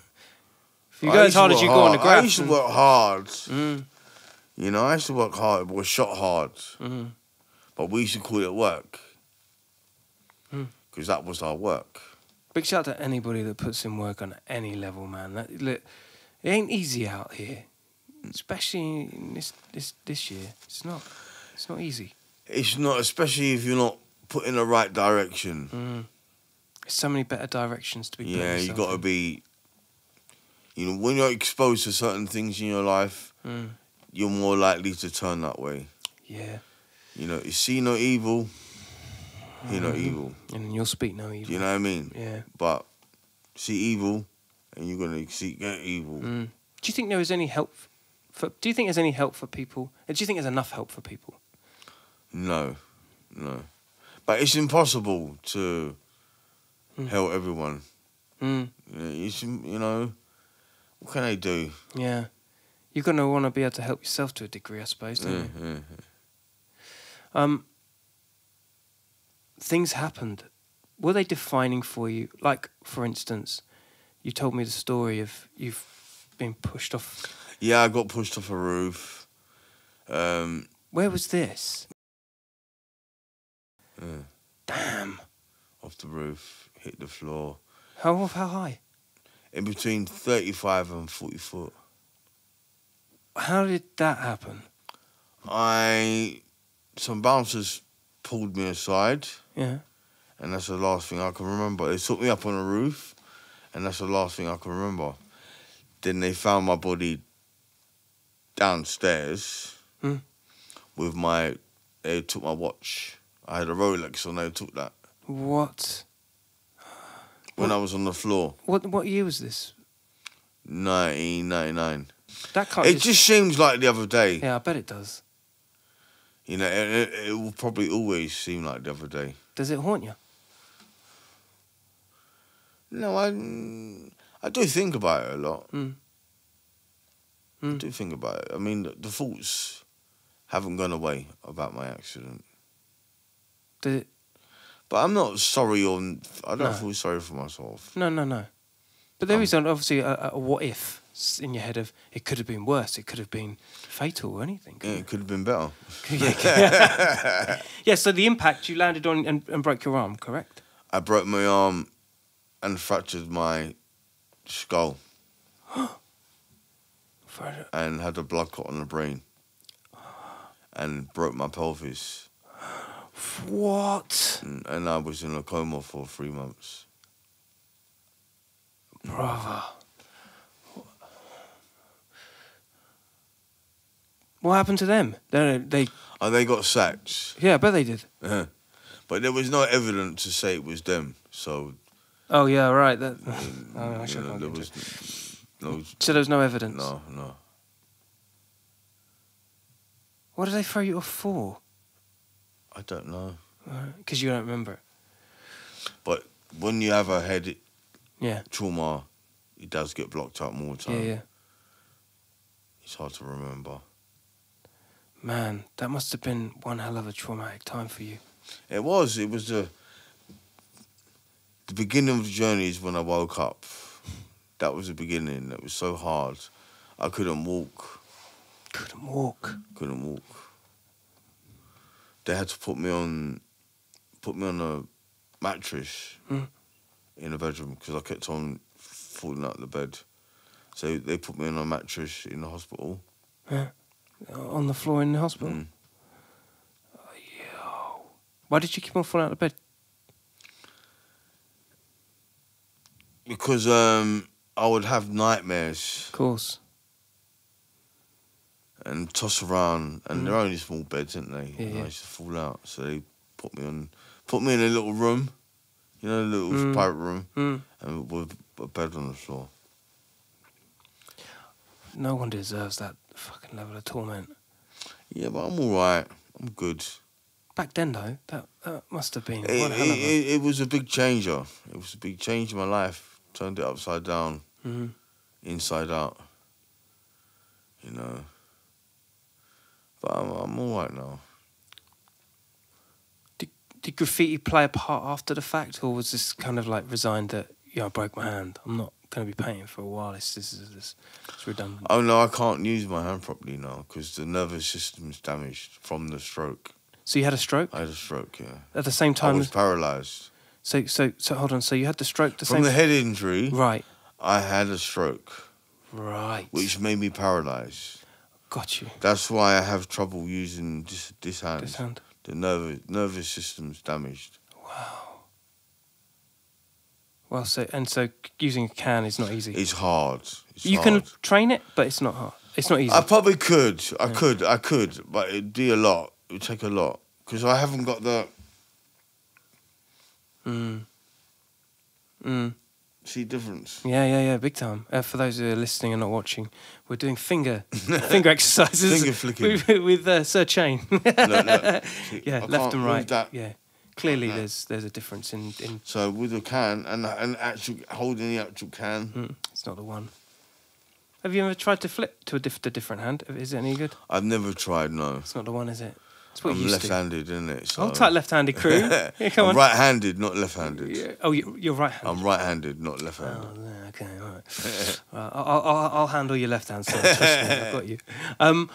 If you I go as hard as you go on the hard. graff, I used to work hard. Mm. You know, I used to work hard, was shot hard. Mhm. But we used to call it work. Mm. Because that was our work. Big shout out to anybody that puts in work on any level, man. That look, it ain't easy out here, especially in this this this year. It's not it's not easy. It's not, especially if you're not put in the right direction. Mm. There's so many better directions to be. Yeah, you got to be. You know, when you're exposed to certain things in your life, Mm. you're more likely to turn that way. Yeah, You know, you see no evil, hear no evil. and you'll speak no evil. You know what I mean? Yeah. But see evil, and you're gonna see get evil. Mm. Do you think there is any help for? Do you think there's any help for people? Do you think there's enough help for people? No, no. But it's impossible to Hmm. help everyone. Mm. You know, it's, you know, what can they do? Yeah. You're going to want to be able to help yourself to a degree, I suppose, don't Yeah, you? yeah. Um, things happened. Were they defining for you? Like, for instance, you told me the story of you've been pushed off. Yeah, I got pushed off a roof. Um, Where was this? yeah, Damn. off the roof, hit the floor. How how high? In between 35 and 40 foot. How did that happen? I, some bouncers pulled me aside, Yeah. and that's the last thing I can remember. They took me up on the roof, and that's the last thing I can remember. Then they found my body downstairs Hmm. with my. They took my watch. I had a Rolex, and they took that. What? when I was on the floor. What? What year was this? 1999. That can't. It just seems like the other day. Yeah, I bet it does. You know, it, it, it will probably always seem like the other day. Does it haunt you? No, I, I do think about it a lot. Mm. I Mm. do think about it. I mean, the, the thoughts haven't gone away about my accident. Does it? But I'm not sorry on. I don't No. feel sorry for myself. No, no, no. But there Um, is obviously a, a what if in your head of it could have been worse. It could have been fatal or anything. Yeah, couldn't it could have been better. yeah. yeah. So the impact you landed on and, and broke your arm, correct? I broke my arm and fractured my skull and had a blood clot on the brain and broke my pelvis. What, And, and I was in a coma for three months. brother? What happened to them? They, they, And they got sacked. yeah, I bet they did. Uh-huh. But there was no evidence to say it was them. So, Oh yeah, right. That, oh, I you should know, not there was no. So there was no evidence. no, no. What did they throw you off for? I don't know. Because you don't remember. But when you have a head Yeah, trauma, it does get blocked up more time. yeah. It's hard to remember. Man, that must have been one hell of a traumatic time for you. It was. It was the the beginning of the journey is when I woke up. That was the beginning. It was so hard. I couldn't walk. Couldn't walk. Couldn't walk. They had to put me on, put me on a mattress Mm. in the bedroom because I kept on falling out of the bed. So they put me on a mattress in the hospital. Yeah. On the floor in the hospital. Mm. Yo. Why did you keep on falling out of bed? Because um, I would have nightmares Of course. and toss around, and they're only small beds, aren't they? Mm. Yeah, and yeah. I used to fall out, so they put me on, put me in a little room, you know, a little Mm. private room, Mm. and with a bed on the floor. No one deserves that fucking level of torment. Yeah, but I'm all right. I'm good. Back then, though, that, that must have been It, one it, hell of a. it, it was a big changer. It was a big change in my life. Turned it upside down, Mhm. inside out. You know. But I'm, I'm all right now. Did did graffiti play a part after the fact, or was this kind of like resigned that, yeah, I broke my hand. I'm not going to be painting for a while. It's, this is this, it's redundant. Oh no, I can't use my hand properly now because the nervous system's damaged from the stroke. So you had a stroke I had a stroke, yeah. at the same time, I was paralysed. So, so, so hold on. So you had the stroke the From same the head injury, Right, I had a stroke, right. which made me paralysed. Got you. That's why I have trouble using this, this hand. This hand. The nervous nervous system's damaged. Wow. Well, so and so using a can is not easy. It's hard. It's you hard. can train it, but it's not hard. It's not easy. I probably could. I could. I could, but it'd be a lot. It would take a lot because I haven't got the Mm. Mm. see difference. Yeah, yeah, yeah, big time. Uh, for those who are listening and not watching, we're doing finger finger exercises Finger flicking. with, with uh, Sir Chane. Look, look. See, yeah, I left and right. That. Yeah, clearly there's there's a difference in in. So with a can and and actual holding the actual can, Mm, it's not the one. Have you ever tried to flip to a, diff- a different hand? Is it any good? I've never tried. No, It's not the one, is it? I'm used to. left-handed, isn't it? So Hold tight, left-handed crew. Yeah, come I'm on. right-handed, not left-handed. Yeah. Oh, you- you're right-handed. I'm right-handed, not left-handed. Oh, yeah, okay, all right. Well, I'll, I'll, I'll handle your left hand side. Trust me, I've got you. Um,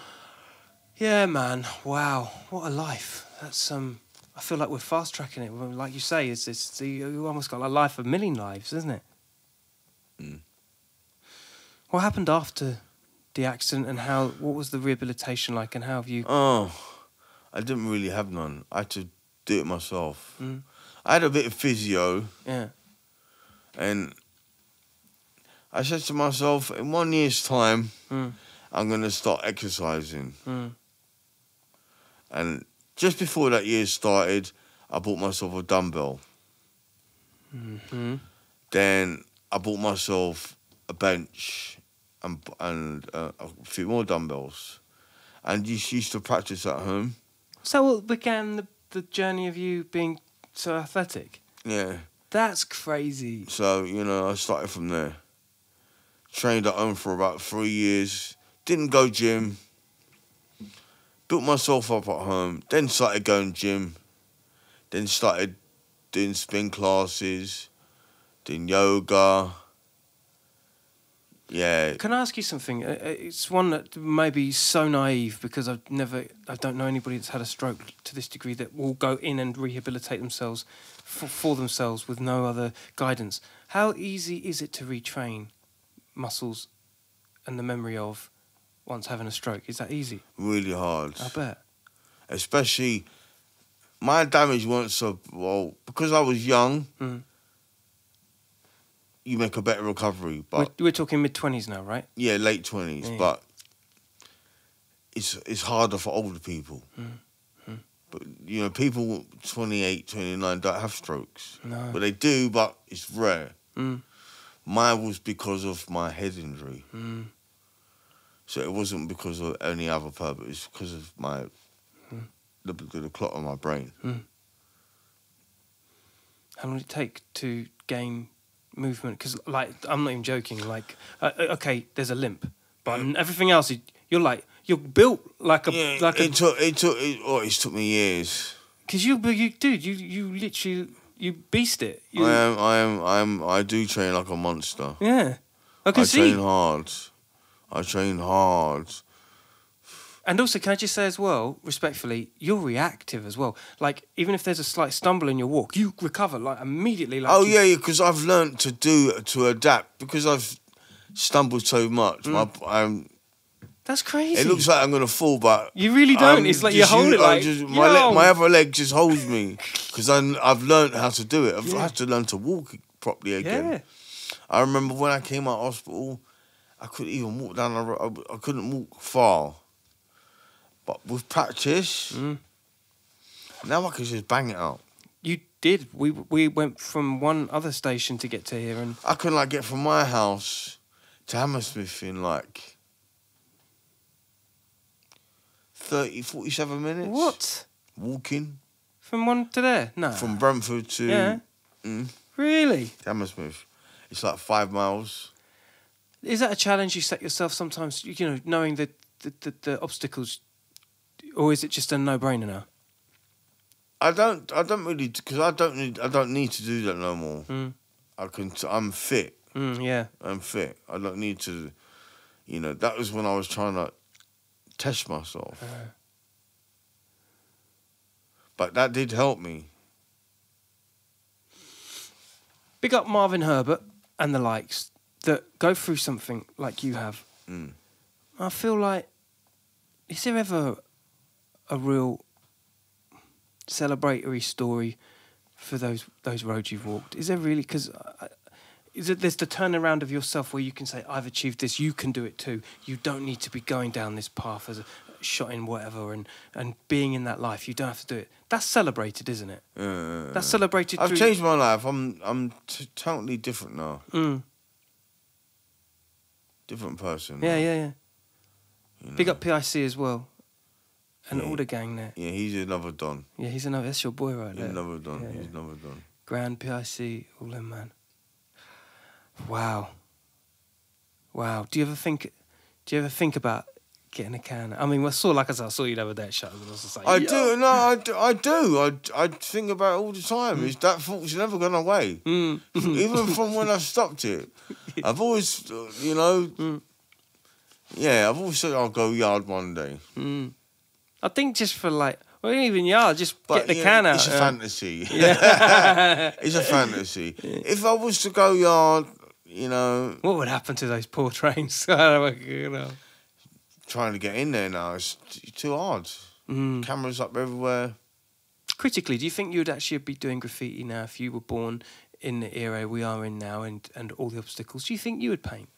yeah, man. Wow, what a life. That's um. I feel like we're fast tracking it. Like you say, it's it's you almost got a life of a million lives, isn't it? Mm. What happened after the accident, and how? What was the rehabilitation like, and how have you? Oh, I didn't really have none. I had to do it myself. Mm. I had a bit of physio, Yeah. and I said to myself, in one year's time, Mm. I'm going to start exercising. Mm. And just before that year started, I bought myself a dumbbell. Mm-hmm. Then I bought myself a bench and and uh, a few more dumbbells, and just used to practice at home. So what began the, the journey of you being so athletic? Yeah. That's crazy. So, you know, I started from there. Trained at home for about three years. Didn't go gym. Built myself up at home. Then started going gym. Then started doing spin classes. Doing yoga. Yeah. Can I ask you something? Uh, uh, It's one that may be so naive because I've never, I don't know anybody that's had a stroke to this degree that will go in and rehabilitate themselves for, for themselves with no other guidance. How easy is it to retrain muscles and the memory of once having a stroke? Is that easy? Really hard. I bet. Especially my damage so well because I was young. Mm. You make a better recovery, but We're, we're talking mid 20s now, right? yeah, late twenties, Yeah. but it's it's harder for older people. Mm, But you know, people 28, 29 don't have strokes, No. but they do, but it's rare. Mm. Mine was because of my head injury, Mm. so it wasn't because of any other purpose. It's because of my Hmm. the, the clot on my brain. How long did it take to gain movement? Because, like, I'm not even joking. Like, uh, uh, okay, there's a limp, but everything else, you- you're like, you're built like a, Yeah, like it a, took it took it, oh, it's took me years. because you, but you, dude, you, you literally, you beast it. You, I am I am I am I do train like a monster. yeah, I can I see. train hard. I train hard. And also, can I just say as well, respectfully, you're reactive as well. Like, even if there's a slight stumble in your walk, you recover like immediately. Like, oh you- yeah, yeah. Because I've learned to do to adapt because I've stumbled so much. Mm. My, I'm. that's crazy. It looks like I'm gonna fall, but you really don't. I'm it's like you hold it like just, my leg, my other leg just holds me because I've learned how to do it. I've Yeah. had to learn to walk properly again. yeah. I remember when I came out of hospital, I couldn't even walk down the road. I couldn't walk far. But with practice, Mm. now I can just bang it out. You did. We we went from one other station to get to here, and I can like get from my house to Hammersmith in like 30, 47 minutes. what Walking from one to there? No, from Brentford to yeah, Mm. really. Hammersmith. It's like five miles. Is that a challenge you set yourself sometimes? You know, knowing the the, the, the obstacles, or is it just a no brainer now? I don't. I don't really because I don't need. I don't need to do that no more. Mm. I can. I'm fit. Mm, yeah. I'm fit. I don't need to. You know, that was when I was trying to test myself. Uh. But that did help me. Big up Marvin Herbert and the likes that go through something like you have. Mm. I feel like, is there ever a real celebratory story for those those roads you've walked? Is there really? Because is it there's the turnaround of yourself where you can say, "I've achieved this. You can do it too. You don't need to be going down this path as a shot in whatever and and being in that life. You don't have to do it. That's celebrated, isn't it? Uh, That's celebrated. I've changed my life. I'm. I'm t- totally different now. Mm, Different person. yeah, now, yeah, yeah. you Big up PIC as well, and Yeah. all the gang there. Yeah, he's another don. Yeah, he's another. That's your boy right He's there. another don. Yeah, He's another don. Grand PIC, all in man. Wow. Wow. Do you ever think? Do you ever think about getting a can? I mean, I saw like I said, I saw you the other day and I was just like, I yo. do. No, I do. I do. I, I think about it all the time. Is that thought's never gone away. Mm. Even from when I stopped it, I've always, uh, you know, Mm. yeah, I've always said I'll go yard one day. Mm. I think just for like, well, even yeah, just But get the yeah, can out. It's a fantasy. yeah. it's a fantasy. If I was to go yard, you know, what would happen to those poor trains? I don't know, you know. trying to get in there now, it's too hard. Mm. Cameras up everywhere. Critically, do you think you would actually be doing graffiti now if you were born in the era we are in now and, and all the obstacles? Do you think you would paint?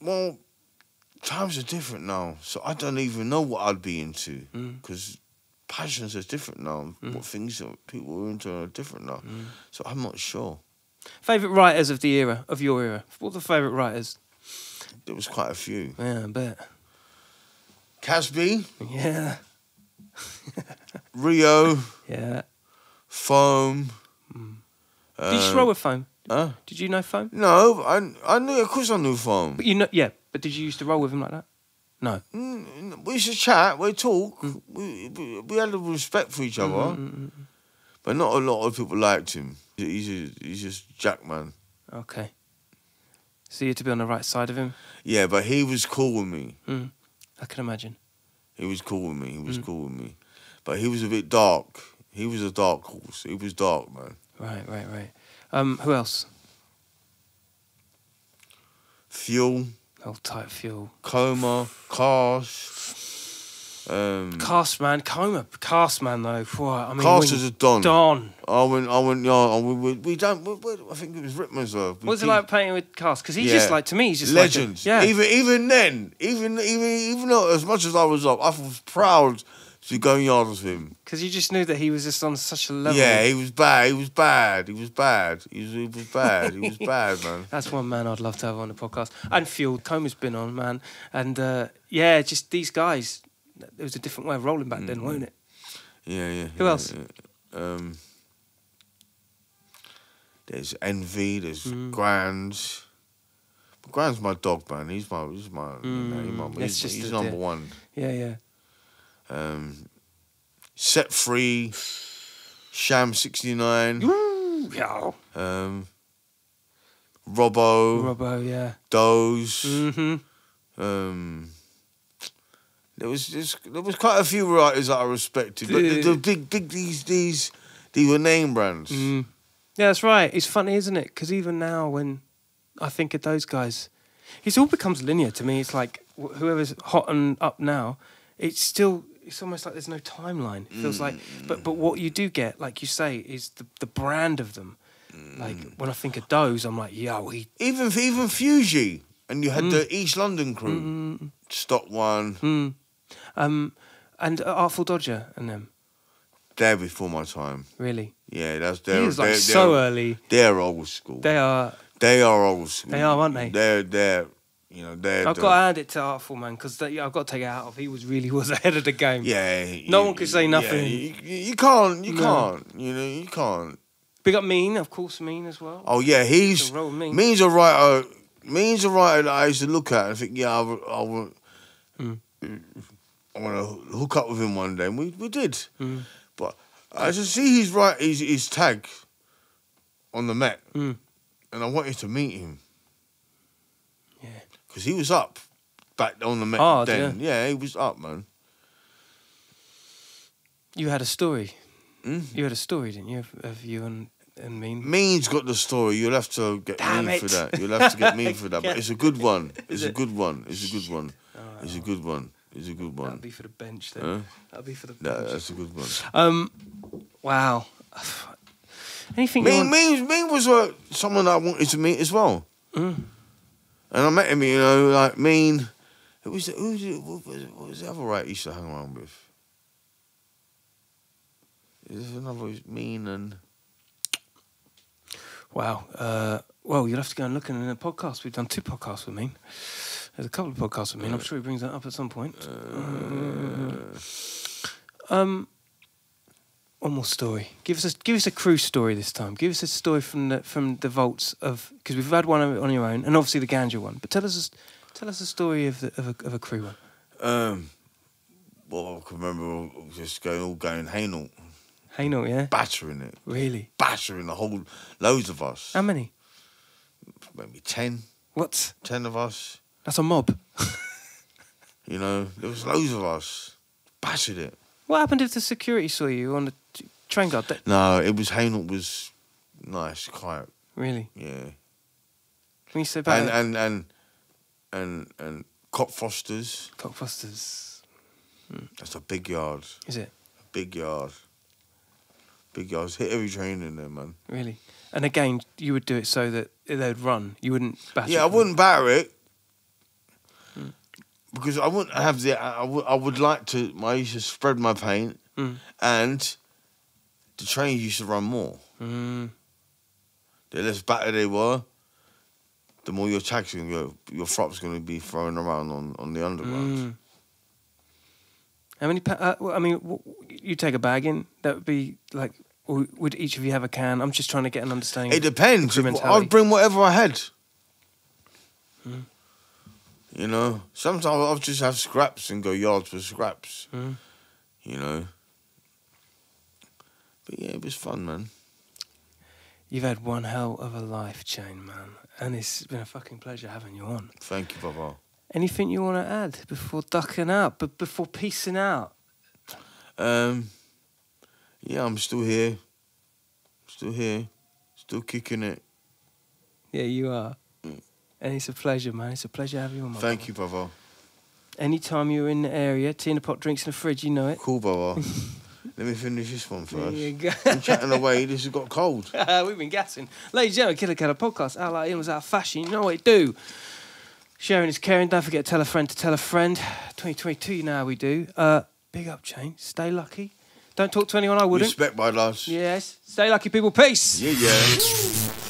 Well, times are different now, so I don't even know what I'd be into Mm. because passions are different now. Mm. What things that people are into are different now. So I'm not sure. Favorite writers of the era, of your era. What are the favorite writers? There was quite a few. Yeah, I bet. Casby, Yeah, Rio, yeah. Foam. Did you just roll with foam? Huh? Did you know foam? No, I I knew. Of course, I knew Foam. But you know, yeah. But did you used to roll with him like that? No. Mm, We used to chat, we talk, mm. we, we, we had a respect for each other, mm, mm, but not a lot of people liked him. He's a, he's just Jack man. Okay. So you had to be on the right side of him. Yeah, but he was cool with me. Mm. I can imagine. He was cool with me. He was cool with me, but he was a bit dark. He was a dark horse. He was dark, man. Right, right, right. Um, who else? Fuel, Old tight fuel. coma, cast. Um, Cast man, coma. Cast man though. Whoa, I mean, Cast is a don. Don. I went, I went, yeah, I- we, we, we don't. We, we, I think it was Rickmansworth. We What was it like painting with cast? Because he's Yeah. just like to me, he's just legends. Like a, yeah. Even even then, even even even though as much as I was up, I was proud to go yards with him. Because you just knew that he was just on such a level. Yeah, he was bad. He was bad. He was bad. He was, he was bad. He was bad, man. That's one man I'd love to have on the podcast. And Fuel, Coma's been on, man. And uh, yeah, just these guys. There was a different way of rolling back then, wasn't it? Yeah, yeah. Who yeah, else? yeah. Um, there's Envy. There's Mm. Grands. Grands my dog, man. He's my he's my, you know, he's, my Mm, he's, just he's number one. Yeah, yeah. Um, Set Free. Sham sixty nine. Woo! Yeah. Um, Robbo. Robbo, yeah. Doze. Mm-hmm. Um, there was just, there was quite a few writers that I respected, but the, the big big these these these were name brands. Mm. Yeah, that's right. It's funny, isn't it? Because even now, when I think of those guys, it all becomes linear to me. It's like whoever's hot and up now, it's still. It's almost like there's no timeline. It feels like, but but what you do get, like you say, is the the brand of them. Like when I think of Doze, I'm like, yo, he Even even Fuji, and you had the East London crew, Stop One, Mm. Um, and Artful Dodger and them, they're before my time. really. Yeah, that's they're like they're, so they're, early. they're old school. They are. They are old school. They are, aren't they? They're they're you know. I've got to hand it to Artful man because I've got to take it out of. He was really was ahead of the game. Yeah. No you- one could say nothing. you, you- you can't. You No. can't. You know. You can't. Big up Mean, of course, Mean as well. Oh yeah, he's Mean. Mean's a writer. Mean's a writer that I used to look at and think, yeah, I, I want, Mm. I want to hook up with him one day, and we we did. Mm. But I just see his right his his tag on the Met, Mm. and I wanted to meet him. Yeah. because he was up back on the Met Oh, then. Yeah. he was up, man. You had a story. Hmm? You had a story, didn't you, of, of you and, and Mean? Mean's got the story. You'll have to get Damn me for that. You'll have to get me for that. But it's a good one. It's Is a good one. It's a good one. It's a good one. It's a good one. That'll be for the bench then. Huh? That'll be for the No, bench. that's a good one. Um, wow. Anything you Mean, want? Mean, Mean was uh, someone I wanted to meet as well. Mm. And I met him, you know, like Mean. Who was? Who was it? What was, was the other right he used to hang around with? There's another Mean and. Wow. Uh, well, you'll have to go and look in the podcast. We've done two podcasts with Mean. There's a couple of podcasts with Mean. I'm sure he brings that up at some point. um, one more story. Give us a give us a cruise story this time. Give us a story from the from the vaults of because we've had one on your own and obviously the Ganja one. But tell us a, tell us a story of the, of a of a crew one. Um, well, I can remember just going all going Hainault, no, yeah, battering it, really. battering the whole loads of us, How many? maybe 10, What? 10 of us. That's a mob. You know, there was loads of us, battered it. What happened if the security saw you on the t- train guard? That- No, it was Hainault was nice, quiet, Really? yeah, Can you say about and it, and and and and Cop Fosters. Cockfosters, hmm. That's a big yard, is it? A big yard, big yards. Hit every train in there, man. Really? And again, you would do it so that they'd run. You wouldn't batter. Yeah, I them. wouldn't batter it because I wouldn't have the. I would. I would like to. I used to spread my paint and the trains used to run more. Mm. The less battered they were, the more your taxi, your your frop's going to be thrown around on, on the underground. Mm. How many? Pa- uh, I mean, w- w- you take a bag in. That would be like. Would each of you have a can? I'm just trying to get an understanding. It depends. I'd bring whatever I had. Mm. You know, sometimes I'll just have scraps and go yards for scraps. Mm. You know. But yeah, it was fun, man. You've had one hell of a life, Chane Man, and it's been a fucking pleasure having you on. Thank you, Papa. Anything you want to add before ducking out, but before peacing out? Um, yeah, I'm still here. Still here. Still kicking it. Yeah, you are. And it's a pleasure, man. It's a pleasure having you on. My Thank brother. you, Papa. Anytime you're in the area, tea in the pot, drinks in the fridge, you know it. Cool, Papa. Let me finish this one There first. you go. I'm chatting away. This has got cold. We've been gassing. Ladies and gentlemen, Killa Kela podcast. Out like him was out of fashion. You know what it do. Sharing is caring. Don't forget to tell a friend to tell a friend. 2022, you know how we do. Uh, big up, Chane. Stay lucky. Don't talk to anyone I wouldn't. Respect, my lads. Yes. Stay lucky, people. Peace. Yeah, yeah.